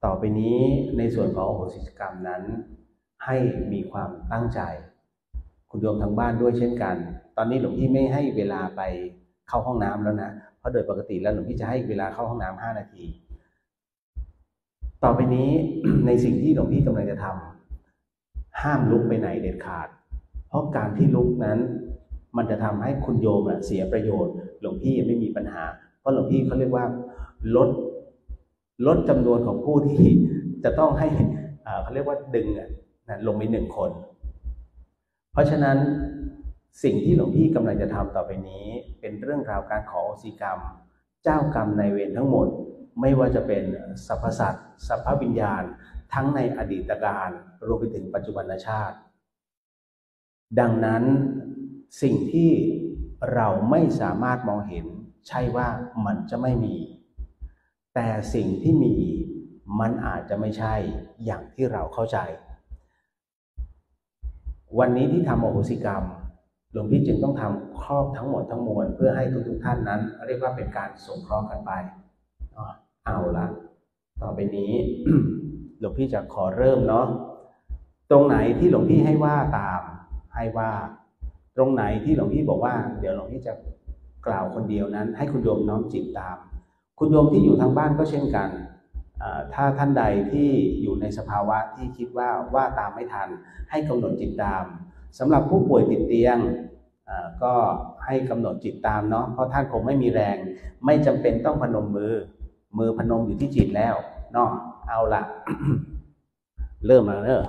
ต่อไปนี้ในส่วนของอโหสิกรรมนั้น ให้มีความตั้งใจ คุณโยมทางบ้านด้วยเช่นกัน ตอนนี้หลวงพี่ไม่ให้เวลาไปเข้าห้องน้ำแล้วนะ เพราะโดยปกติแล้วหลวงพี่จะให้เวลาเข้าห้องน้ำห้านาที ต่อไปนี้ในสิ่งที่หลวงพี่กำลังจะทำห้ามลุกไปไหนเด็ดขาด เพราะการที่ลุกนั้น มันจะทำให้คุณโยมเสียประโยชน์ หลวงพี่ไม่มีปัญหา เพราะหลวงพี่เขาเรียกว่าลด ลดจำนวนของผู้ที่จะต้องให้เขาเรียกว่าดึงนะลงไปหนึ่งคน เพราะฉะนั้นสิ่งที่หลวงพี่กำลังจะทำต่อไปนี้ เป็นเรื่องราวการขอโอสิกรรม เจ้ากรรมในเวรทั้งหมด ไม่ว่าจะเป็นสรรพสัตว์สรรพวิญญาณ ทั้งในอดีตการรวมไปถึงปัจจุบันชาติ ดังนั้นสิ่งที่เราไม่สามารถมองเห็นใช่ว่ามันจะไม่มี แต่สิ่งที่มีมันอาจจะไม่ใช่อย่างที่เราเข้าใจ วันนี้ที่ทำโอโหสิกรรมหลวงพี่จึงต้องทำครอบทั้งหมดทั้งมวลเพื่อให้ทุกๆท่านนั้น เรียกว่าเป็นการสงเคราะห์กันไปเอาละต่อไปนี้หลวงพี่จะขอเริ่มเนาะตรงไหนที่หลวงพี่ให้ว่าตามให้ว่า ตรงไหนที่หลวงพี่บอกว่า เดี๋ยวหลวงพี่จะกล่าวคนเดียวนั้น ให้คุณโยมน้อมจิตตาม คุณโยมที่อยู่ทางบ้านก็เช่นกัน ถ้าท่านใดที่อยู่ในสภาวะที่คิดว่าว่าตามไม่ทัน ให้กำหนดจิตตามสำหรับผู้ป่วยติดเตียงก็ให้กำหนดจิตตามเนาะเพราะท่านคงไม่มีแรง ไม่จำเป็นต้องพนมมือ มือพนมอยู่ที่จิตแล้วเนาะเอาละเริ่มแล้วเนอะ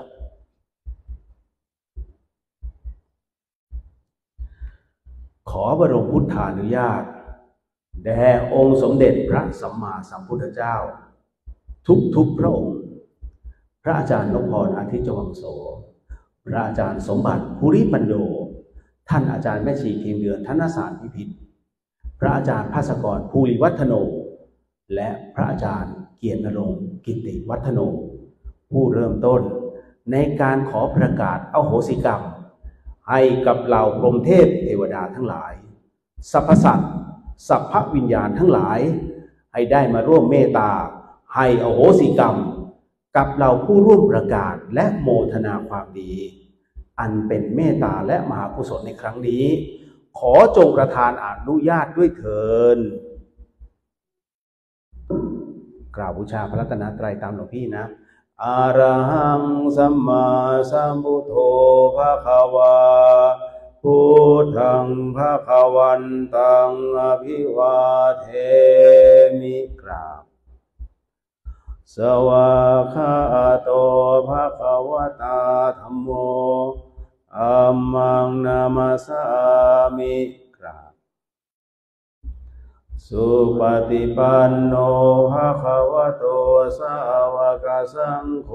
ขอบรมพุทธานุญาต แด่องค์สมเด็จพระสัมมาสัมพุทธเจ้า ทุกทุกพระองค์ พระอาจารย์นพพรอาทิจวังโส พระอาจารย์สมบัติภูริปัญโยท่านอาจารย์แม่ชีเพียงเดือนธนสารพิพิธพระอาจารย์ภาสกรภูริวัฒโน และพระอาจารย์เกียรตินรงกิติวัฒโน ผู้เริ่มต้นในการขอประกาศเอาโหสิกรรม ให้กับเหล่าพรมเทพเทวดาทั้งหลายสรรพสัตว์ สัพพวิญญาณทั้งหลาย ให้ได้มาร่วมเมตตา ให้อโหสิกรรม กับเราผู้ร่วมประกาศและโมทนาความดี อันเป็นเมตตาและมหากุศลในครั้งนี้ ขอจงประทานอนุญาตด้วยเถินกราบบูชาพระรัตนตรัยตามหลวงพี่นะอารหังสัมมาสัมพุทโธภะคะวา พุทธังภะควันตังอภิวาเทมิกราบ สวากาโตภะควตาธรรมโมอัมมังนามาสามิกราบ สุปฏิปันโนภะคะวะโตสาวกสังโฆ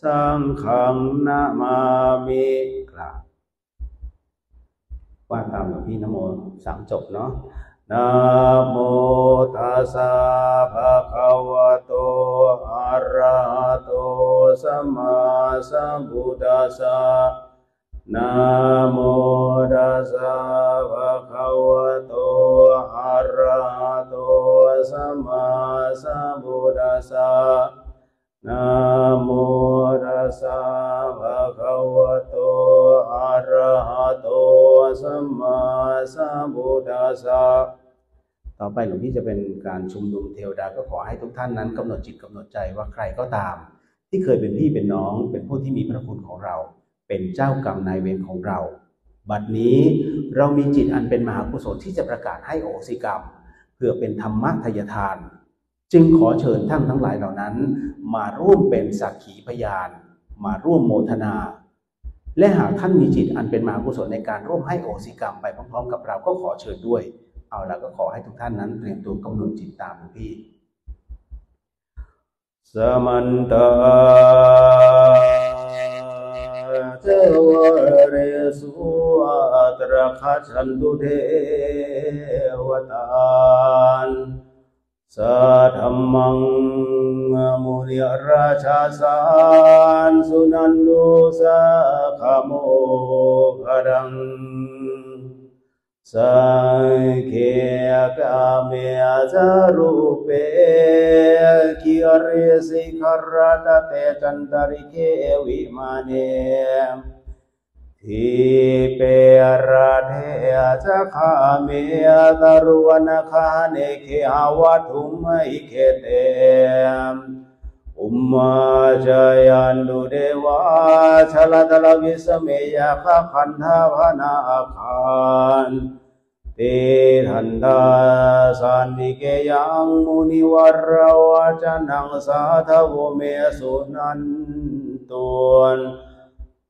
สังฆังนามามิกราบ ว่าตามหลวงพี่นโมสามจบเนาะนะโมตัสสะภะคะวะโตอะระหะโตสัมมาสัมพุทธัสสะนะโมตัสสะภะคะวะโตอะระหะโตสัมมาสัมพุทธัสสะนะโมตัสสะภะคะวะโต อะระหะโตสัมมาสัมพุทธัสสะต่อไปหลวงพี่จะเป็นการชุมนุมเทวดาก็ขอให้ทุกท่านนั้นกำหนดจิตกำหนดใจว่าใครก็ตาม ที่เคยเป็นพี่เป็นน้อง เป็นผู้ที่มีพระคุณของเรา เป็นเจ้ากรรมนายเวรของเรา บัดนี้เรามีจิตอันเป็นมหากุศลที่จะประกาศให้โอสิกรรม เพื่อเป็นธรรมะทยทาน จึงขอเชิญท่านทั้งหลายเหล่านั้น มาร่วมเป็นสักขีพยาน มาร่วมโมทนา และหากท่านมีจิตอันเป็นมหากุศลในการร่วมให้โอสิกรรมไปพร้อมๆ กับเราก็ขอเชิญด้วย เอาแล้วก็ขอให้ทุกท่านนั้นเตรียมตัวกำหนดจิตตามพี่ สมันตาเทวเรสุอัตระคัชันตุเทวตาน สัทธมังมุนิราชาสานสุนันดุสัขโมภรังสังเขกาเมอาจารุเปกิริสิขรตเตจันตริเควิมาเน ทีเประเทจะขาเมตรวนคาเนเขาวัตุมอิเคเตมอุมมาจายันดุเดวาชลาดลวิสเมยาคขันธาวนาคานเตหันดาสันนิเกยังมุนิวราวาจันังสาธวเมสุนันตุน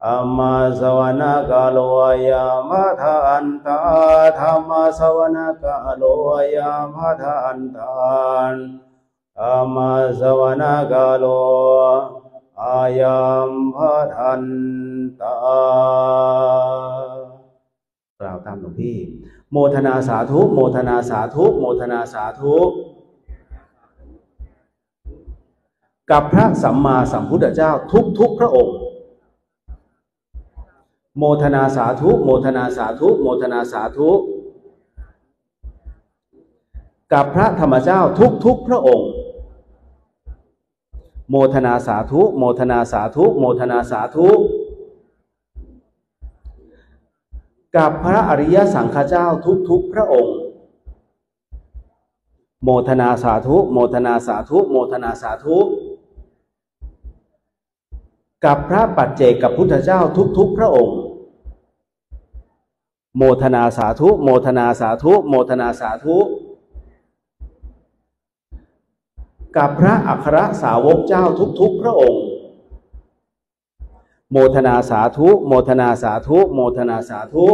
อัมาสวนาคาโลยามะทันตาธรรมสวนาคาโลยามะทันตานอัมมาสวนาคาโลอายามพะทันตากล่าวตามหลวงพี่ โมทนาสาธุ โมทนาสาธุ โมทนาสาธุกับพระสัมมาสัมพุทธเจ้าทุกทุกพระองค์ โมทนาสาธุโมทนาสาธุโมทนาสาธุกับพระธรรมเจ้าทุกทุกพระองค์ โมทนาสาธุโมทนาสาธุโมทนาสาธุ กับพระอริยสังฆเจ้าทุกทุกพระองค์ โมทนาสาธุโมทนาสาธุโมทนาสาธุ กับพระปัจเจกกับพุทธเจ้าทุกทุกพระองค์ โมทนาสาธุ โมทนาสาธุ โมทนาสาธุ กับพระอัครสาวกเจ้าทุกๆพระองค์ โมทนาสาธุ โมทนาสาธุ โมทนาสาธุ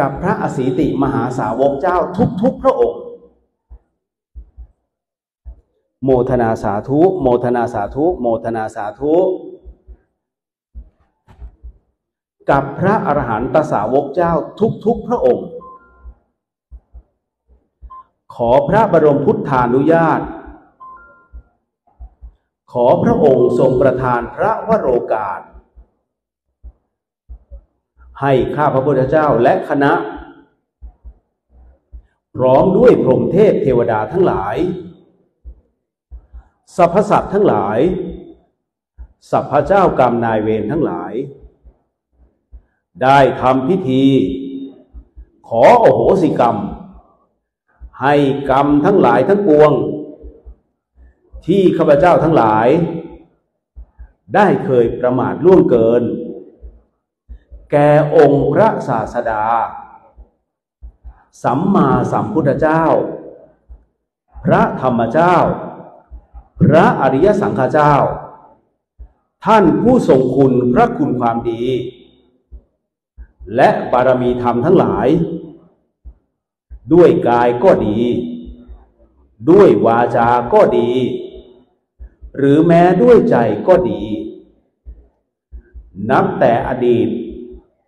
กับพระอสีติมหาสาวกเจ้าทุกๆพระองค์ โมทนาสาธุ โมทนาสาธุ โมทนาสาธุ กับพระอรหันตสาวกเจ้าทุกๆพระองค์ ขอพระบรมพุทธานุญาต ขอพระองค์ทรงประทานพระวโรกาส ให้ข้าพระพุทธเจ้าและคณะ พร้อมด้วยพรหมเทพเทวดาทั้งหลายสรรพสัตว์ทั้งหลายสัพพเจ้ากรรมนายเวรทั้งหลาย ได้ทำพิธี ขอโอโหสิกรรม ให้กรรมทั้งหลายทั้งปวง ที่ข้าพเจ้าทั้งหลาย ได้เคยประมาทล่วงเกิน แก่องค์พระศาสดา สัมมาสัมพุทธเจ้า พระธรรมเจ้า พระอริยสังฆเจ้า ท่านผู้ทรงคุณพระคุณความดี และบารมีธรรมทั้งหลาย ด้วยกายก็ดี ด้วยวาจาก็ดี หรือแม้ด้วยใจก็ดี นับแต่อดีต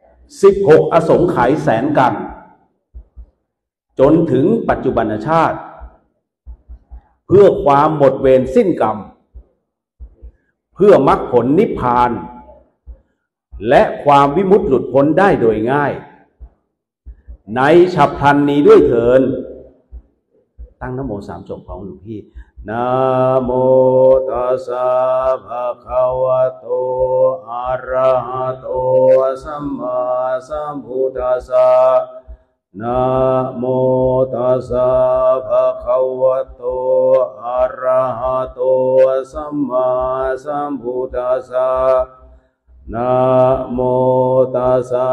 16 อสงไขยแสนกัน จนถึงปัจจุบันชาติ เพื่อความหมดเวรสิ้นกรรม เพื่อมรรคผลนิพพาน และความวิมุตติหลุดพ้นได้โดยง่าย ในฉับพลันนี้ด้วยเถิน ตั้งนโมสามจบของหลวงพี่นะโมตัสสะภะคะวะโต อะระหะโต สัมมาสัมพุทธัสสะนะโมตัสสะภะคะวะโต อะระหะโต สัมมาสัมพุทธัสสะ นะโมตัสสะ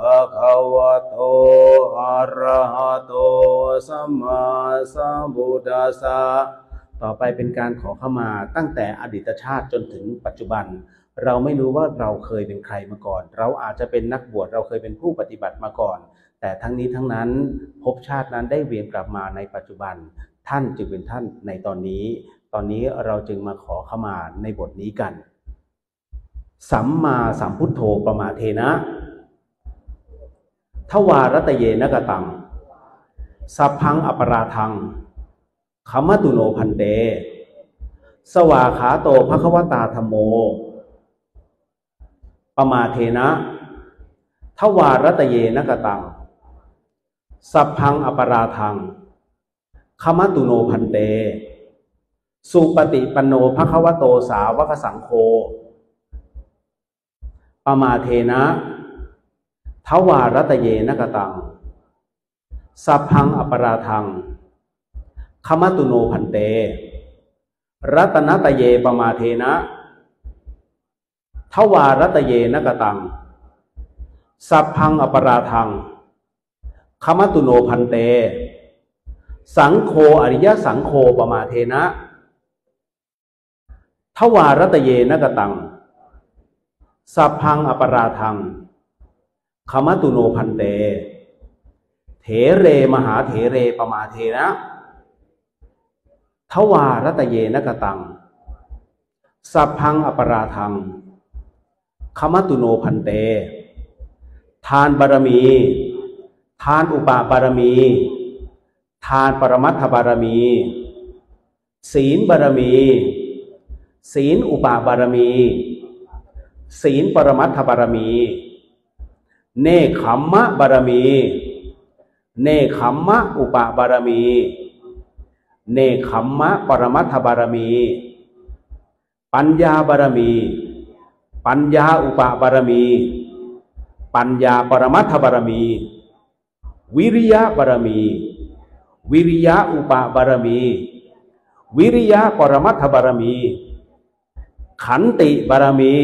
ภะคะวะโต อะระหะโต สัมมาสัมพุทธัสสะ ต่อไปเป็นการขอเข้ามาตั้งแต่อดีตชาติจนถึงปัจจุบัน เราไม่รู้ว่าเราเคยเป็นใครมาก่อน เราอาจจะเป็นนักบวช เราเคยเป็นผู้ปฏิบัติมาก่อน แต่ทั้งนี้ทั้งนั้นภพชาตินั้นได้เวียนกลับมาในปัจจุบัน ท่านจึงเป็นท่านในตอนนี้ ตอนนี้เราจึงมาขอเข้ามาในบทนี้กัน สัมมาสัมพุทโธประมาเทนะ ทวารตเยนกตัง สัพพังอปราทังขมตุโนพันเต สวาขาโตภควตาธรรมโมปมาเทนะ ทวารตเยนกตัง สัพพังอปราทังขมตุโนพันเต สุปฏิปันโนภควโตสาวกสังโฆ ปมาเทนะทวารตเยนกตังสัพพังอปราทังขมตุโนพันเต รัตนตเยปมาเทนะทวารตเยนกตังสัพพังอปราทังขมตุโนพันเต สังโฆอริยสังโฆปมาเทนะทวารตเยนกตัง สัพพังอปราทังขมตุโนพันเต เถเรมหาเถเรปมาเทนะทวารตเยนกตัง สัพพังอปราทังขมตุโนพันเต ทานบารมี ทานอุปาบารมี ทานปรมัตถบารมี ศีลบารมี ศีลอุปาบารมี ศีลปรมัตถบารมี เนคขมมะบารมี เนคขมมะอุปาบารมี เนคขมมะปรมัตถบารมี ปัญญาบารมี ปัญญาอุปาบารมี ปัญญาปรมัตถบารมี วิริยะบารมี วิริยะอุปาบารมี วิริยะปรมัตถบารมี ขันติบารมี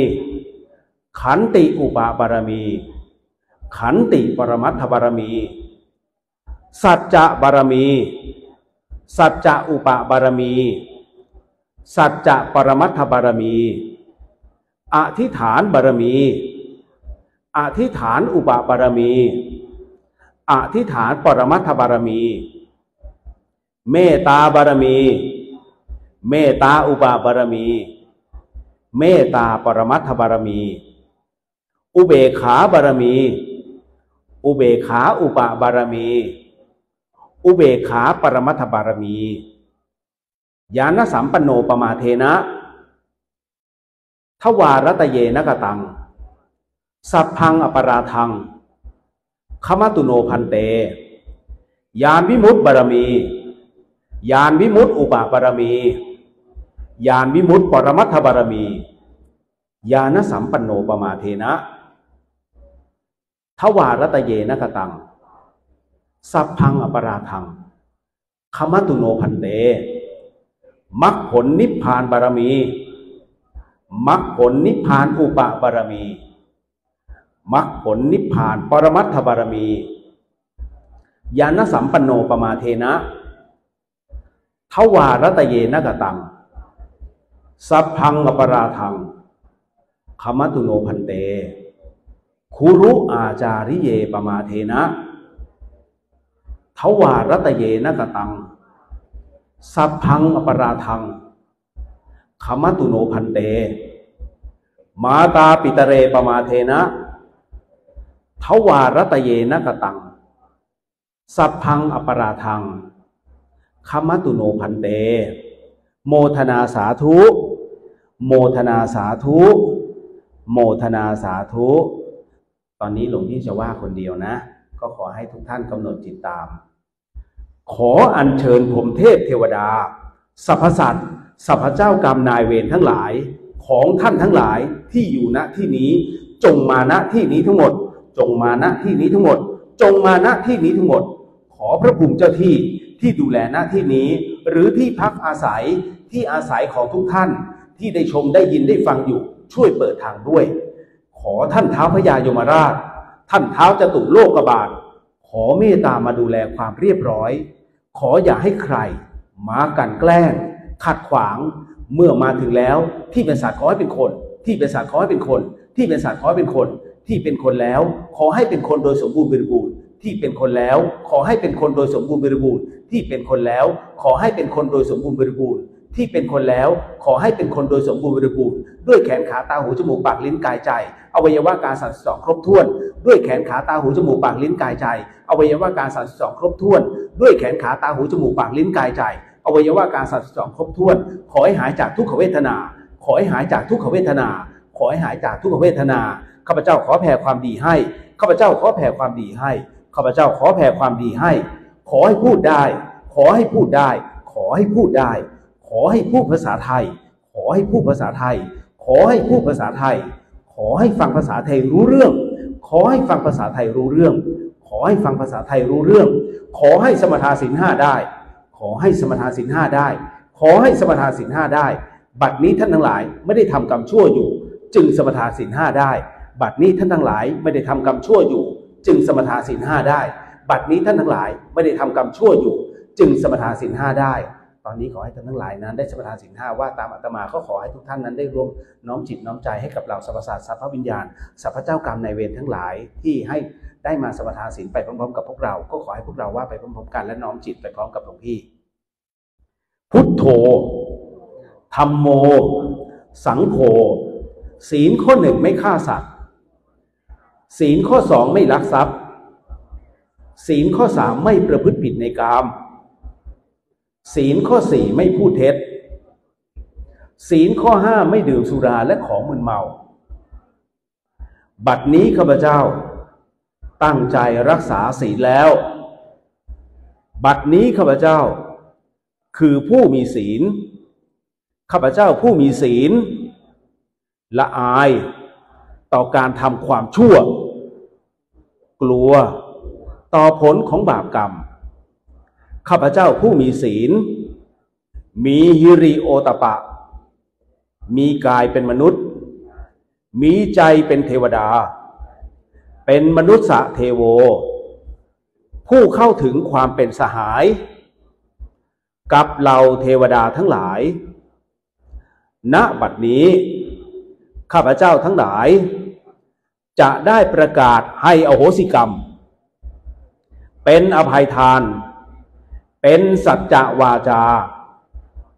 ขันติอุปาบารมี ขันติปรมัตถบารมี สัจจะบารมี สัจจะอุปาบารมี สัจจะปรมัตถบารมี อธิฐานบารมี อธิฐานอุปาบารมี อธิฐานปรมัตถบารมี เมตตาบารมี เมตตาอุปาบารมี เมตตาปรมัตถบารมี อุเบกขาบารมี อุเบกขาอุปาบารมี อุเบกขาปรมัตถบารมีญาณสัมปันโนปมาเทนะทวารตเยนกตัง สัพพังอปราทังขมตุโนพันเต ยานวิมุตติบารมี ยานวิมุตติอุปาบารมี ยานวิมุตติปรมัตถบารมีญาณสัมปันโนปมาเทนะ ทวารตเยนกตัง สัพพังอปราทังขมตุโนพันเตมักผลนิพพานบารมีมักผลนิพพานอุปาบารมีมักผลนิพพาน ปรมัตถบารมีญาณสัมปันโนปมาเทนะทวารตเยนกตัง สัพพังอปราทังขมตุโนพันเต คุรุอาจาริเยปมาเทนะทวารตเยนกตัง สัพพังอปราทังขมตุโนพันเต มาตาปิตเรปมาเทนะทวารตเยนกตัง สัพพังอปราทังขมตุโนพันเต โมทนาสาธุ โมทนาสาธุ โมทนาสาธุ ตอนนี้หลวงพี่จะว่าคนเดียวนะ ก็ขอให้ทุกท่านกำหนดจิตตาม ขออัญเชิญผมเทพเทวดาสรรพสัตว์สรรพเจ้ากรรมนายเวรทั้งหลายของท่านทั้งหลายที่อยู่ณที่นี้จงมาณที่นี้ทั้งหมด จงมาณที่นี้ทั้งหมด จงมาณที่นี้ทั้งหมด ขอพระภูมิเจ้าที่ที่ดูแลหน้าที่นี้ หรือที่พักอาศัยที่อาศัยของทุกท่านที่ได้ชมได้ยินได้ฟังอยู่ช่วยเปิดทางด้วย ขอท่านเท้าพญายมราช ท่านเท้าจตุโลกบาล ขอเมตตามาดูแลความเรียบร้อย ขออย่าให้ใคร มากันแกล้ง ขัดขวาง เมื่อมาถึงแล้วที่เป็นสัตว์ขอให้เป็นคน ที่เป็นสัตว์ขอให้เป็นคน ที่เป็นสัตว์ขอให้เป็นคน ที่เป็นคนแล้ว ขอให้เป็นคนโดยสมบูรณ์บริบูรณ์ที่เป็นคนแล้ว ขอให้เป็นคนโดยสมบูรณ์บริบูรณ์ที่เป็นคนแล้ว ขอให้เป็นคนโดยสมบูรณ์บริบูรณ์ที่เป็นคนแล้ว ขอให้เป็นคนโดยสมบูรณ์บริบูรณ์ ด้วยแขนขาตาหูจมูกปากลิ้นกายใจ อวัยวะการสัตว์สองครบถ้วน ด้วยแขนขาตาหูจมูกปากลิ้นกายใจ อวัยวะการสัตว์สองครบถ้วน ด้วยแขนขาตาหูจมูกปากลิ้นกายใจ อวัยวะการสัตว์สองครบถ้วน ขอให้หายจากทุกขเวทนา ขอให้หายจากทุกขเวทนา ขอให้หายจากทุกขเวทนา ข้าพเจ้าขอแผ่ความดีให้ ข้าพเจ้าขอแผ่ความดีให้ ข้าพเจ้าขอแผ่ความดีให้ ขอให้พูดได้ ขอให้พูดได้ ขอให้พูดได้ ขอให้พูดภาษาไทย ขอให้พูดภาษาไทย อให้พูดภาษาไทย ขอให้ฟังภาษาไทยรู้เรื่อง ขอให้ฟังภาษาไทยรู้เรื่อง ขอให้ฟังภาษาไทยรู้เรื่อง ขอให้สมถาสินห้าได้ ขอให้สมถาสินห้าได้ ขอให้สมถาสินห้าได้ บัดนี้ท่านทั้งหลายไม่ได้ทำกรรมชั่วอยู่ จึงสมถาสินห้าได้ บัดนี้ท่านทั้งหลายไม่ได้ทำกรรมชั่วอยู่ จึงสมทานศีลห้าได้ บัดนี้ท่านทั้งหลายไม่ได้ทำกรรมชั่วอยู่ จึงสมทานศีลห้าได้ อนนี้ขอให้ท่านทั้งหลายนั้น ได้สมทานศีลห้าว่าตามอาตมาก็ขอให้ทุกท่านนั้นได้รวมน้อมจิตน้อมใจให้กับเราสรรพสัตว์สัพพวิญญาณสัพพเจ้ากรรมในเวรทั้งหลายที่ให้ได้มาสมทานศีลไปพร้อมๆ กับพวกเรา ก็ขอให้พวกเราว่าไปพร้อมๆกันและน้อมจิตไปพร้อมกับหลวงพี่ พุทโธธรรมโม สังโฆศีลข้อหนึ่งไม่ฆ่าสัตว์ศีลข้อสองไม่ลักทรัพย์ ศีลข้อสามไม่ประพฤติผิดในกาม ศีลข้อสี่ไม่พูดเท็จ ศีลข้อห้าไม่ดื่มสุราและของมึนเมา บัดนี้ข้าพเจ้า ตั้งใจรักษาศีลแล้ว บัดนี้ข้าพเจ้า คือผู้มีศีล ข้าพเจ้าผู้มีศีล ละอายต่อการทำความชั่ว กลัวต่อผลของบาปกรรม ข้าพเจ้าผู้มีศีล มีฮิริโอตปะ มีกายเป็นมนุษย์ มีใจเป็นเทวดา เป็นมนุษย์เทโว ผู้เข้าถึงความเป็นสหาย กับเหล่าเทวดาทั้งหลาย ณบัดนี้ ข้าพเจ้าทั้งหลาย จะได้ประกาศให้อโหสิกรรม เป็นอภัยทาน เป็นสัจจะวาจา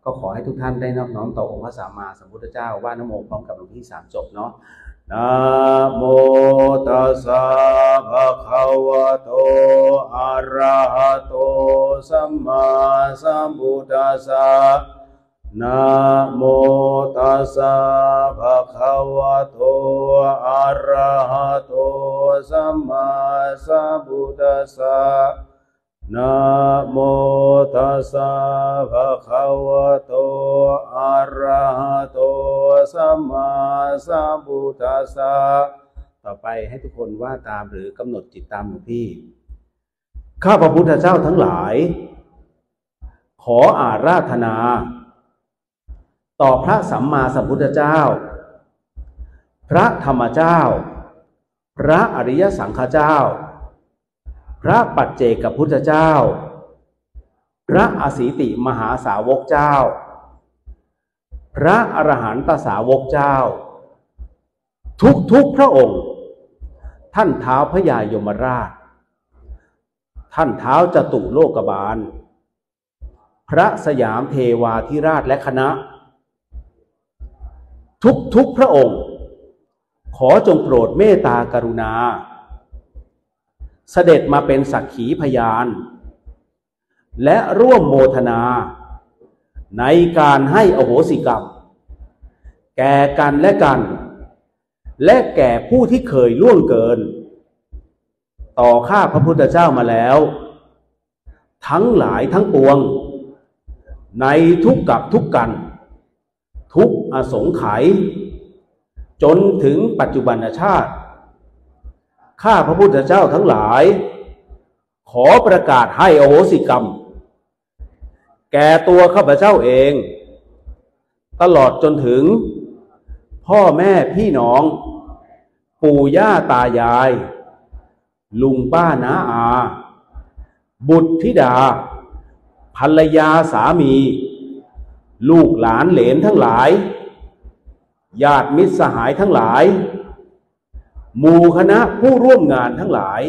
ก็ขอให้ทุกท่านได้นอบน้อมต่อองค์พระสัมมาสัมพุทธเจ้าว่านโมพร้อมกับหลวงพี่สามจบเนาะนะโมตัสสะภะคะวะโตอะระหะโตสัมมาสัมพุทธัสสะนะโมตัสสะภะคะวะโตอะระหะโตสัมมาสัมพุทธัสสะ นะโมตัสสะภะคะวะโต อะระหะโต สัมมาสัมพุทธัสสะ ต่อไปให้ทุกคนว่าตามหรือกำหนดจิตตามหลวงพี่ ข้าพระพุทธเจ้าทั้งหลาย ขออาราธนา ต่อพระสัมมาสัมพุทธเจ้า พระธรรมเจ้า พระอริยสังฆเจ้า พระปัจเจกพุทธเจ้า พระอสีติมหาสาวกเจ้า พระอรหันตสาวกเจ้า ทุกทุกพระองค์ ท่านเท้าพญายมราช ท่านเท้าจตุโลกบาล พระสยามเทวาธิราชและคณะ ทุกทุกพระองค์ ขอจงโปรดเมตตากรุณา เสด็จมาเป็นสักขีพยาน และร่วมโมทนา ในการให้อโหสิกรรม แก่กันและกัน และแก่ผู้ที่เคยล่วงเกิน ต่อข้าพระพุทธเจ้ามาแล้ว ทั้งหลายทั้งปวง ในทุกกับทุกกัน ทุกอสงไขยจนถึงปัจจุบันชาติ ข้าพระพุทธเจ้าทั้งหลาย ขอประกาศให้อโหสิกรรม แก่ตัวข้าพเจ้าเอง ตลอดจนถึง พ่อแม่พี่น้อง ปู่ย่าตายาย ลุงป้าน้าอา บุตรธิดา ภรรยาสามี ลูกหลานเหลนทั้งหลาย ญาติมิตรสหายทั้งหลาย หมู่คณะผู้ร่วมงานทั้งหลาย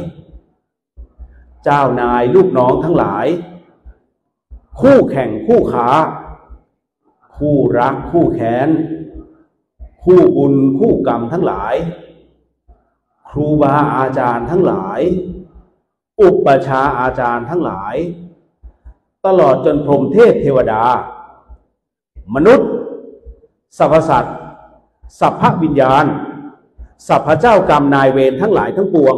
เจ้านายลูกน้องทั้งหลาย คู่แข่งคู่ค้าคู่รักคู่แค้น คู่บุญคู่กรรมทั้งหลาย ครูบาอาจารย์ทั้งหลาย อุปชาอาจารย์ทั้งหลาย ตลอดจนพรหมเทพเทวดา มนุษย์สรรพสัตว์สัพพวิญญาณ สัพพเจ้ากรรมนายเวรทั้งหลายทั้งปวง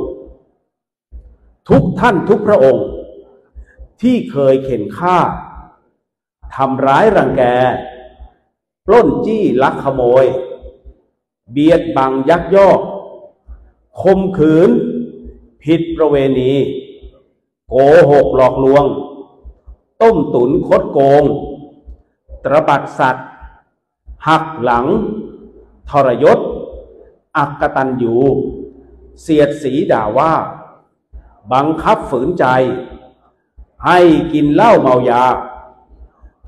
ทุกท่านทุกพระองค์ ที่เคยเข็นฆ่าทำร้ายรังแก ปล้นจี้ลักขโมย เบียดบังยักยอกคมขืน ผิดประเวณี โกหกหลอกลวง ต้มตุนคดโกง ตระบัดสัตว์ หักหลัง ทรยศ อักกตันยูเสียดสีด่าว่า บังคับฝืนใจ ให้กินเหล้าเมายา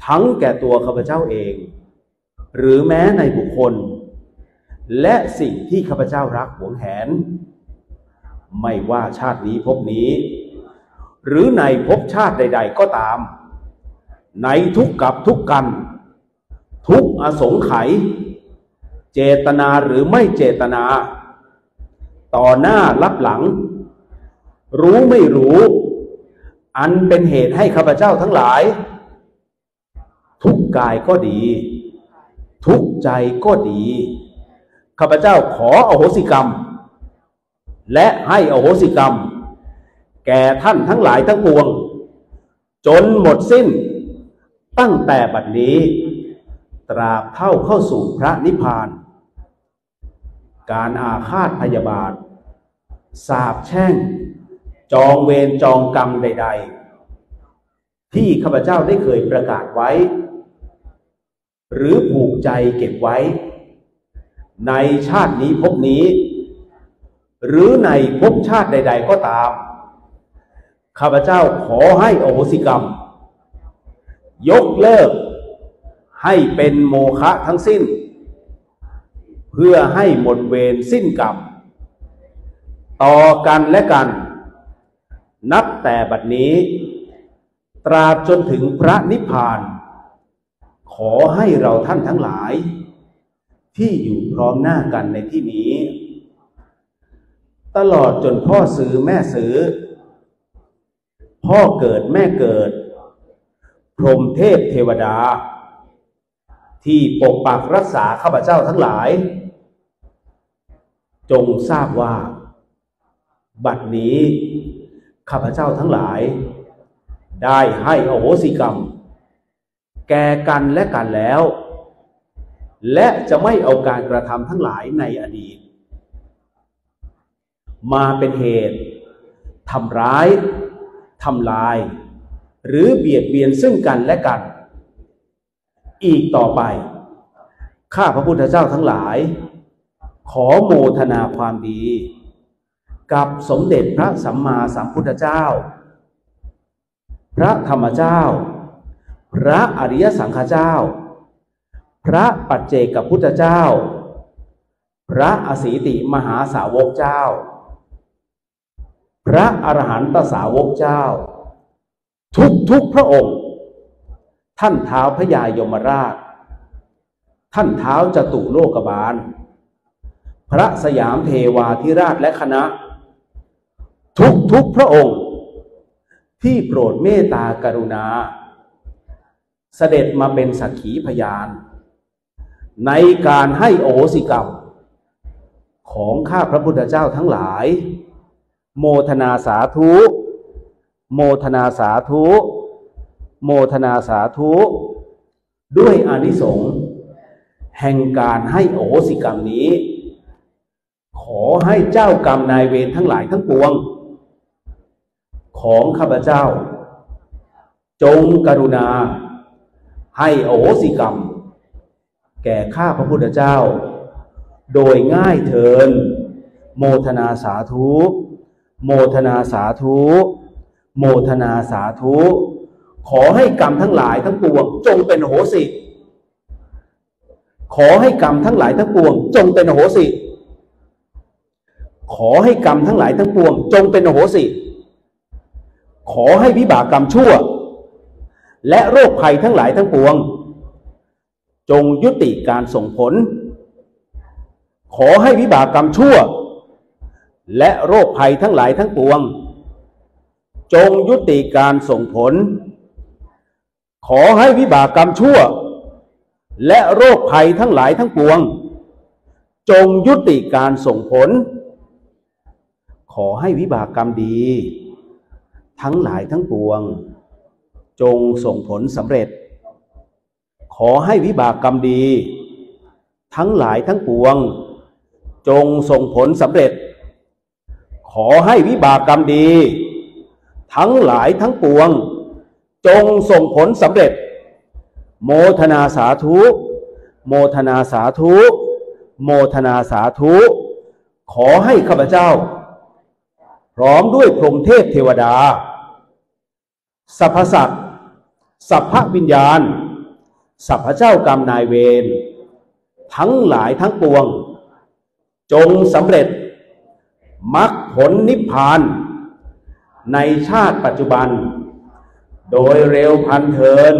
ทั้งแก่ตัวข้าพเจ้าเอง หรือแม้ในบุคคล และสิ่งที่ข้าพเจ้ารักหวงแหน ไม่ว่าชาตินี้ภพนี้ หรือในภพชาติใด ๆ ก็ตาม ในทุกกับทุกกัน ทุกอสงไขย เจตนาหรือไม่เจตนา ต่อหน้ารับหลัง รู้ไม่รู้ อันเป็นเหตุให้ข้าพเจ้าทั้งหลาย ทุกกายก็ดี ทุกใจก็ดีข้าพเจ้าขออโหสิกรรม และให้อโหสิกรรม แก่ท่านทั้งหลายทั้งปวง จนหมดสิ้น ตั้งแต่บัดนี้ ตราบเท่าเข้าสู่พระนิพพาน การอาฆาตพยาบาท สาบแช่ง จองเวรจองกรรมใด ๆ ที่ข้าพเจ้าได้เคยประกาศไว้ หรือผูกใจเก็บไว้ ในชาตินี้ภพนี้ หรือในภพชาติใด ๆ ก็ตาม ข้าพเจ้าขอให้อโหสิกรรม ยกเลิก ให้เป็นโมฆะทั้งสิ้น เพื่อให้หมดเวรสิ้นกรรม ต่อกันและกัน นับแต่บัดนี้ ตราบจนถึงพระนิพพาน ขอให้เราท่านทั้งหลาย ที่อยู่พร้อมหน้ากันในที่นี้ ตลอดจนพ่อซื้อแม่ซื้อ พ่อเกิดแม่เกิด พรหมเทพเทวดาที่ปกปักรักษาข้าพเจ้าทั้งหลาย จงทราบว่า บัดนี้ข้าพเจ้าทั้งหลาย ได้ให้อโหสิกรรม แก่กันและกันแล้ว และจะไม่เอาการกระทำทั้งหลายในอดีต มาเป็นเหตุทำร้ายทำลาย หรือเบียดเบียนซึ่งกันและกัน อีกต่อไป ข้าพระพุทธเจ้าทั้งหลาย ขอโมทนาความดี กับสมเด็จพระสัมมาสัมพุทธเจ้า พระธรรมเจ้า พระอริยสังฆเจ้า พระปัจเจกพุทธเจ้า พระอสีติมหาสาวกเจ้า พระอรหันตสาวกเจ้า ทุกทุกพระองค์ ท่านเท้าพระยายมราช ท่านเท้าจตุโลกบาล พระสยามเทวาธิราชและคณะ ทุกทุกพระองค์ ที่โปรดเมตตากรุณา เสด็จมาเป็นสักขีพยาน ในการให้โอสิกรรม ของข้าพระพุทธเจ้าทั้งหลาย โมทนาสาธุ โมทนาสาธุ โมทนาสาธุ ด้วยอนิสงส์แห่งการให้โอสิกรรมนี้ ขอให้เจ้ากรรมนายเวรทั้งหลายทั้งปวง ของข้าพเจ้า จงกรุณา ให้โอโหสิกรรม แก่ข้าพระพุทธเจ้า โดยง่ายเทิน โมทนาสาธุ โมทนาสาธุ โมทนาสาธุ ขอให้กรรมทั้งหลายทั้งปวง จงเป็นโหสิ ขอให้กรรมทั้งหลายทั้งปวง จงเป็นโหสิ ขอให้กรรมทั้งหลายทั้งปวง จงเป็นโหสิ ขอให้วิบากกรรมชั่ว และโรคภัยทั้งหลายทั้งปวง จงยุติการส่งผล ขอให้วิบากกรรมชั่ว และโรคภัยทั้งหลายทั้งปวง จงยุติการส่งผล ขอให้วิบากกรรมชั่ว และโรคภัยทั้งหลายทั้งปวง จงยุติการส่งผล ขอให้วิบากกรรมดี ทั้งหลายทั้งปวง จงส่งผลสำเร็จ ขอให้วิบากกรรมดี ทั้งหลายทั้งปวง จงส่งผลสำเร็จ ขอให้วิบากกรรมดี ทั้งหลายทั้งปวง จงส่งผลสำเร็จ โมทนาสาธุ โมทนาสาธุ โมทนาสาธุ ขอให้ข้าพเจ้า พร้อมด้วยพรหมเทพเทวดาสรรพสัตว์สัพพวิญญาณ สัพพเจ้ากรรมนายเวรทั้งหลายทั้งปวง จงสำเร็จมรรคผลนิพพาน ในชาติปัจจุบัน โดยเร็วพันเทิน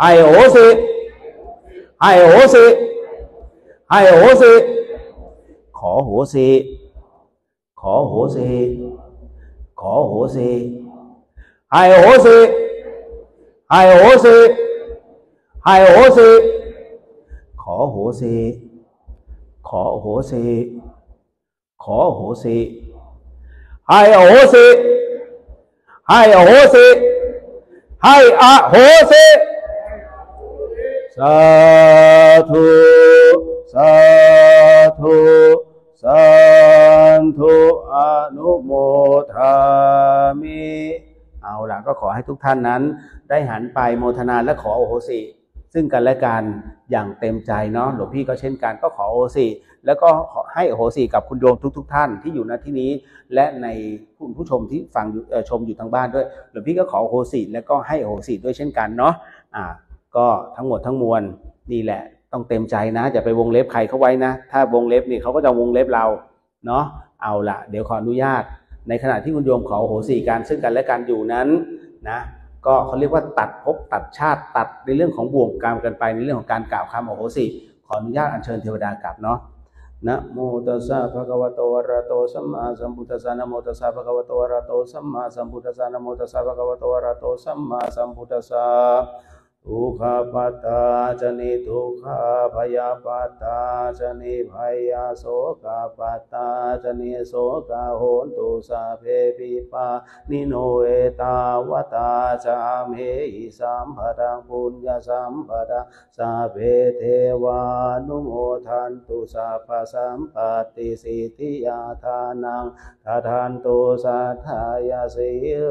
ให้โหสิให้โหสิให้โหสิขอโหสิ ขอโหสิขอโหสิให้โหสิให้โหสิให้โหสิขอโหสิขอโหสิขอโหสิให้โหสิให้โหสิให้อโหสิสาธุ สาธุ สา ธุอนุโมทามิเอาล่ะก็ขอให้ทุกท่านนั้น ได้หันไปโมทนาและขอโอโหสิ ซึ่งกันและกันอย่างเต็มใจเนาะหลวงพี่ก็เช่นกันก็ขอโอโหสิ แล้วก็ขอให้โอโหสิกับคุณโยมทุกๆท่านที่อยู่ณที่นี้ และในคุณผู้ชมที่ฟังอยู่ชมอยู่ทางบ้านด้วยหลวงพี่ก็ขอโอโหสิแล้วก็ให้โอโหสิด้วยเช่นกันเนาะอ่า ก็ทั้งหมดทั้งมวลนี่แหละต้องเต็มใจนะอย่าไปวงเล็บใครเขาไว้นะ ถ้าวงเล็บนี่เขาก็จะวงเล็บเราเนาะ เอาละเดี๋ยวขออนุญาต ในขณะที่คุณโยมขอโหสิการซึ่งกันและกันอยู่นั้นนะก็เขาเรียกว่าตัดภพตัดชาติตัดในเรื่องของบ่วงกรรมกันไปในเรื่องของการกล่าวคำโอโหสิขออนุญาตอัญเชิญเทวดากลับเนาะนะโมตัสสะภะคะวะโตอะระโตสัมมาสัมพุทธัสสะนะโมตัสสะภะคะวะโตอะระโตสัมมาสัมพุทธัสสะนะโมตัสสะภะคะวะโตอะระโตสัมมาสัมพุทธัสสะ ทุกขปัตตาจนิทุกขาพยาปัตตาจนิพ ทาทานตุสัทธานตุสัทธายาสี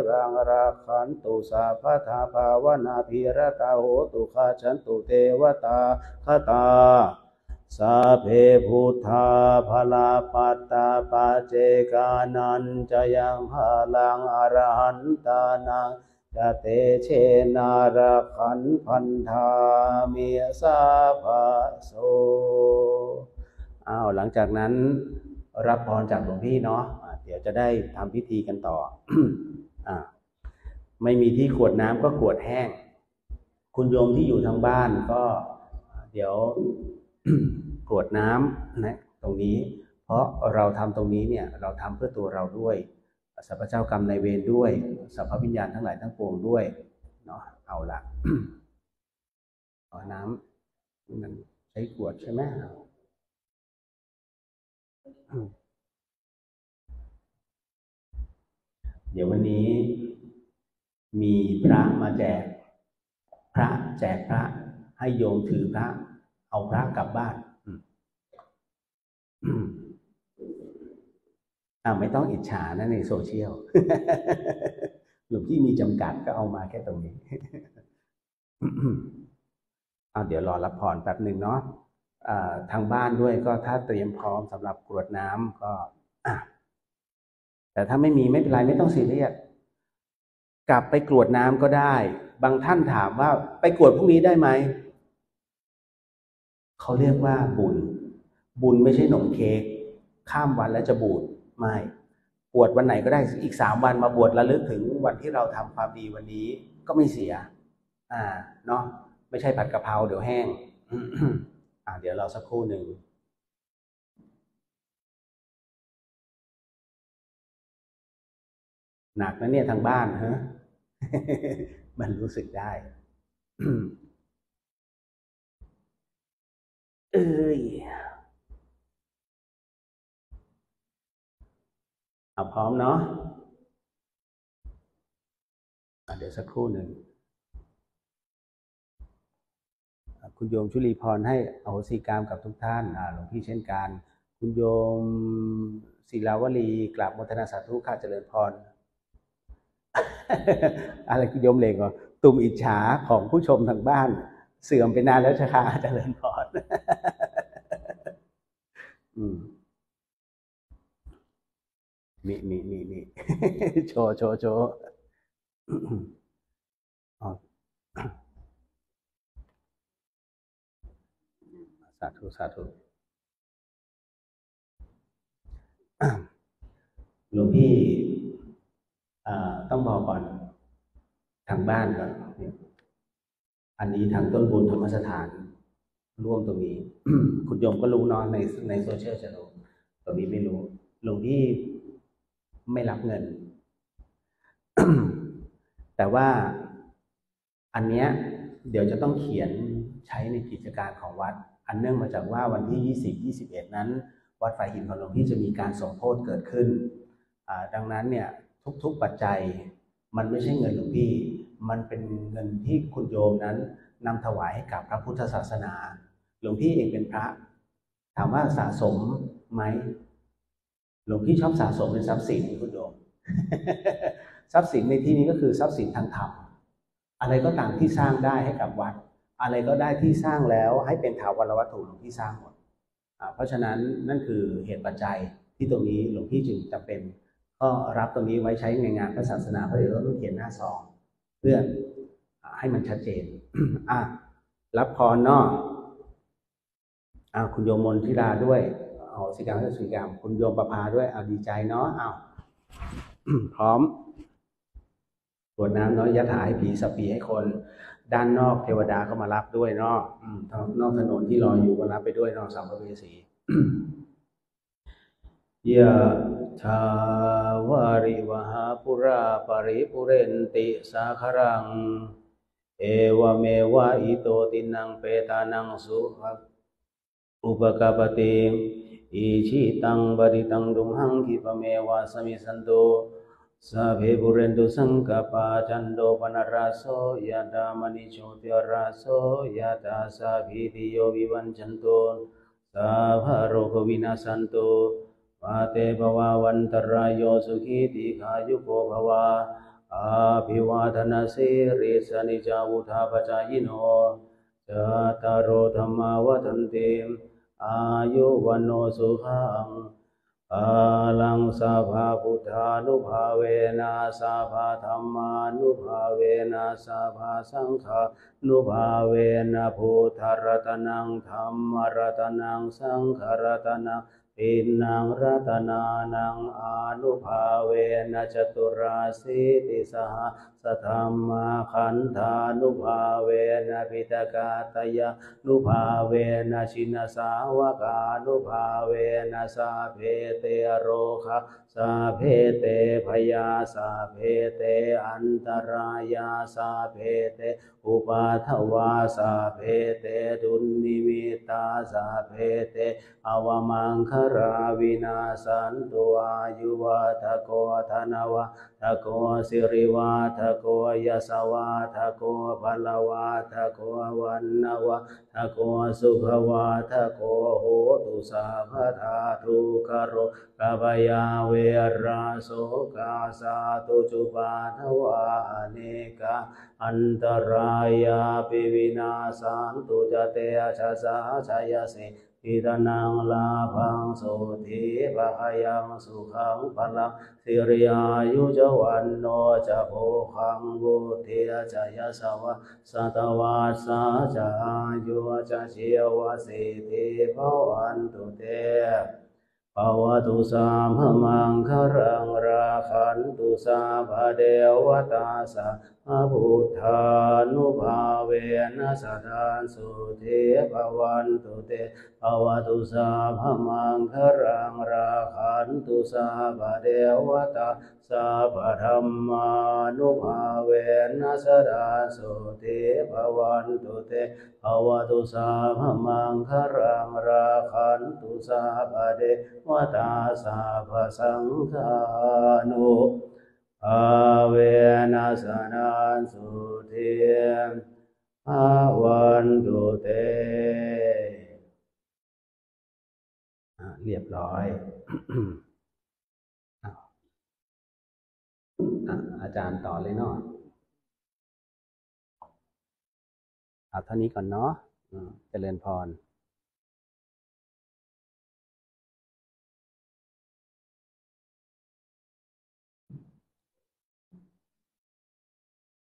รังรักขันตุสัพพทาภาวนาภิรตาโหตุขะฉันตุเทวตาคตาสัพเพพุทธาภลาปัตตาปาเจกานันจะยังพลังอรหันตานังจะเตเชนาราขันพันธามีสาภาโสอ้าวหลังจากนั้นรับพรจากหลวงพี่เนาะ เดี๋ยวจะได้ทำพิธีกันต่ออ่ไม่มีที่ขวดน้ำก็ขวดแห้ง คุณโยมที่อยู่ทางบ้านก็ เดี๋ยวกรวดน้ำนะตรงนี้ เพราะเราทำตรงนี้เนี่ยเราทำเพื่อตัวเราด้วยสัพพเจ้ากรรมในายเวรด้วยสัพพวิญญาณทั้งหลายทั้งปวงด้วยเนาะเอาละเอาน้ำมันใช้ขวดใช่ไหม ดี๋ยววันนี้ มีพระมาแจก พระแจกพระ ให้โยมถือพระ เอาพระกลับบ้านอ่าไม่ต้องอิจฉานะในโซเชียลหลวงพี่มีจำกัดก็เอามาแค่ตรงนี้เอาเดี๋ยวรอรับพรแป๊บหนึ่งเนาะอ่าทางบ้านด้วยก็ถ้าเตรียมพร้อมสำหรับกรวดน้ำก็ แต่ถ้าไม่มีไม่เป็นไรไม่ต้องซีเรียสกลับไปกรวดน้ำก็ได้ บางท่านถามว่าไปกรวดพรุ่งนี้ได้ไหม เขาเรียกว่าบุญ บุญไม่ใช่หนมเค้กข้ามวันแล้วจะบูดไม่บวชวันไหนก็ได้อีกสามวันมาบวชระลึกถึงวันที่เราทำความดีวันนี้ก็ไม่เสีย อ่า เนาะไม่ใช่ผัดกะเพราเดี๋ยวแห้งอ่าเดี๋ยวเราสักครู่หนึ่ง หนักนะเนี่ยทางบ้านฮะมันรู้สึกได้เอ้ยเอาพร้อมเนาะะเดี๋ยวสักครู่หนึ่ง คุณโยมชุลีพรให้อโหสิกรรมกับทุกท่านหลวงพี่เช่นกัน คุณโยมศิลาวลีกราบมทนาสาธุข้าเจริญพร อะไรคุณโยมเลงอะตุ่มอิจฉาของผู้ชมทางบ้าน เสื่อมไปนานแล้วชะคะเจริญพรอืมมีมีมีมีโชว์โชว์โชว์สาธุสาธุหลวงพี่ ต้องบอกก่อนทางบ้านก่อนอันนี้ทางต้นบุญธรรมสถาน ร่วมตรงนี้ คุณโยมก็รู้เนาะในในโซเชียลจะรู้ตรงนี้ไม่รู้หลวงพี่ไม่รับเงิน แต่ว่าอันเนี้ยเดี๋ยวจะต้องเขียนใช้ในกิจการของวัด อันเนื่องมาจากว่าวันที่ 20 21 นั้น วัดฝ่ายหินของหลวงพี่จะมีการสมโพธิเกิดขึ้น ดังนั้นเนี่ย ทุกๆปัจจัย มันไม่ใช่เงินหลวงพี่ มันเป็นเงินที่คุณโยมนั้นนำถวายให้กับพระพุทธศาสนา หลวงพี่เองเป็นพระ ถามว่าสะสมไหมหลวงพี่ชอบสะสมเป็นทรัพย์สินคุณโยมทรัพย์สินในที่นี้ก็คือทรัพย์สินทางธรรมอะไรก็ตามที่สร้างได้ให้กับวัด อะไรก็ได้ที่สร้างแล้วให้เป็นถาวรวัตถุหลวงพี่สร้างหมดเพราะฉะนั้นนั่นคือเหตุปัจจัยที่ตรงนี้หลวงพี่จึงจำเป็น ก็รับตรงนี้ไว้ใช้ในงานพระศาสนาเพราะเดี๋ยวเราต้องเขียนหน้าซองเพื่อให้มันชัดเจน อะรับพรเนาะอ่าคุณโยมมนทิราด้วยเอาสิกรรมสิกรรมคุณโยมประภาด้วยเอาดีใจเนาะเอาพร้อมกรวดน้ำเนาะยะถาให้ผีสัพพีให้คน ด้านนอกเทวดาก็มารับด้วยเนาะนอกถนนที่รออยู่ก็รับไปด้วยเนาะสัมภเวสี ยะถาวาริวะหาปูรา ปะริปูเรนติสาคะรัง เอวะเมวะอิโต ทินนังเปตานังสุขอุปะกัปปะติอิจฉิตัง ปัตถิตัง ตุมหัง ขิปปะเมวะ สะมิชฌะตุสัพเพปุเรนตุสังกปาจันโดปนราโสยะดามณิโชติราโสยะตาสาภิติโยวิวันจันโตสัพพะโรโควินาสันโต มาเตภวาวันตรายโยสุขีติขายุโกภวาอาภิวาทนาสิริสนิจาวุธาปจายโนจตารโอธรรมาวันติอายุวันโนสุขังอาลังสาภาพุทธานุภาเวนะสาภาธรรมานุภาเวนะสาภาสังฆานุภาเวนะพุทธรัตนังธรรมรัตนังสังฆรัตนัง ปินังรัตนานังอานุภาเวนะจตุราสิติสห ธรรมาขันธานุภาเวนะพิตกาตยานุภาเวนะชินสาวกานุภาเวนะสาเพเตโรคะสาเพเตพยาสาเพเตอันตรายาสาเพเตอุปาทวาสาเพเตดุลนิมิตาสาเพเตอวมังคราวินาสันตุอายุวัฏโกธนวะทะโกสิริวัฏโกยสวัฏโกภลวัฏโกวันนวะทะโกสุขวัฏโกโหตุสาพธาทุกโรกบยาเวราโสกาสาตุจุปาทวาอเนกาอันตรายาปิวินาสันตุจเตชะสาชายสิ อิตนังลาภังโสธีปะหยังสุขังพลังสิริอายุจวันโนจะโภคังบุติจะยสวะสัตวัสสะจะอายุจะเชียวสิทธิภวันตุเตภวตุสามมังครังราคันตุสาภเดวตาสะ พระพุทธานุภาเวนะสดานสุเทภวันตุเตภวตุสาพมังครังราคันตุสาภเดวตาสาพธรรมานุภาเวนะสดานสุเทภวันตุเตภวตุสาพมังครังราคันตุสาภเดวตาสาภสังฆานุ เวนัสนันสุเทียมภาวันตุเตะเรียบร้อยอาจารย์ต่อเลยเนาะเอาเท่านี้ก่อนเนาะอืมเจริญพร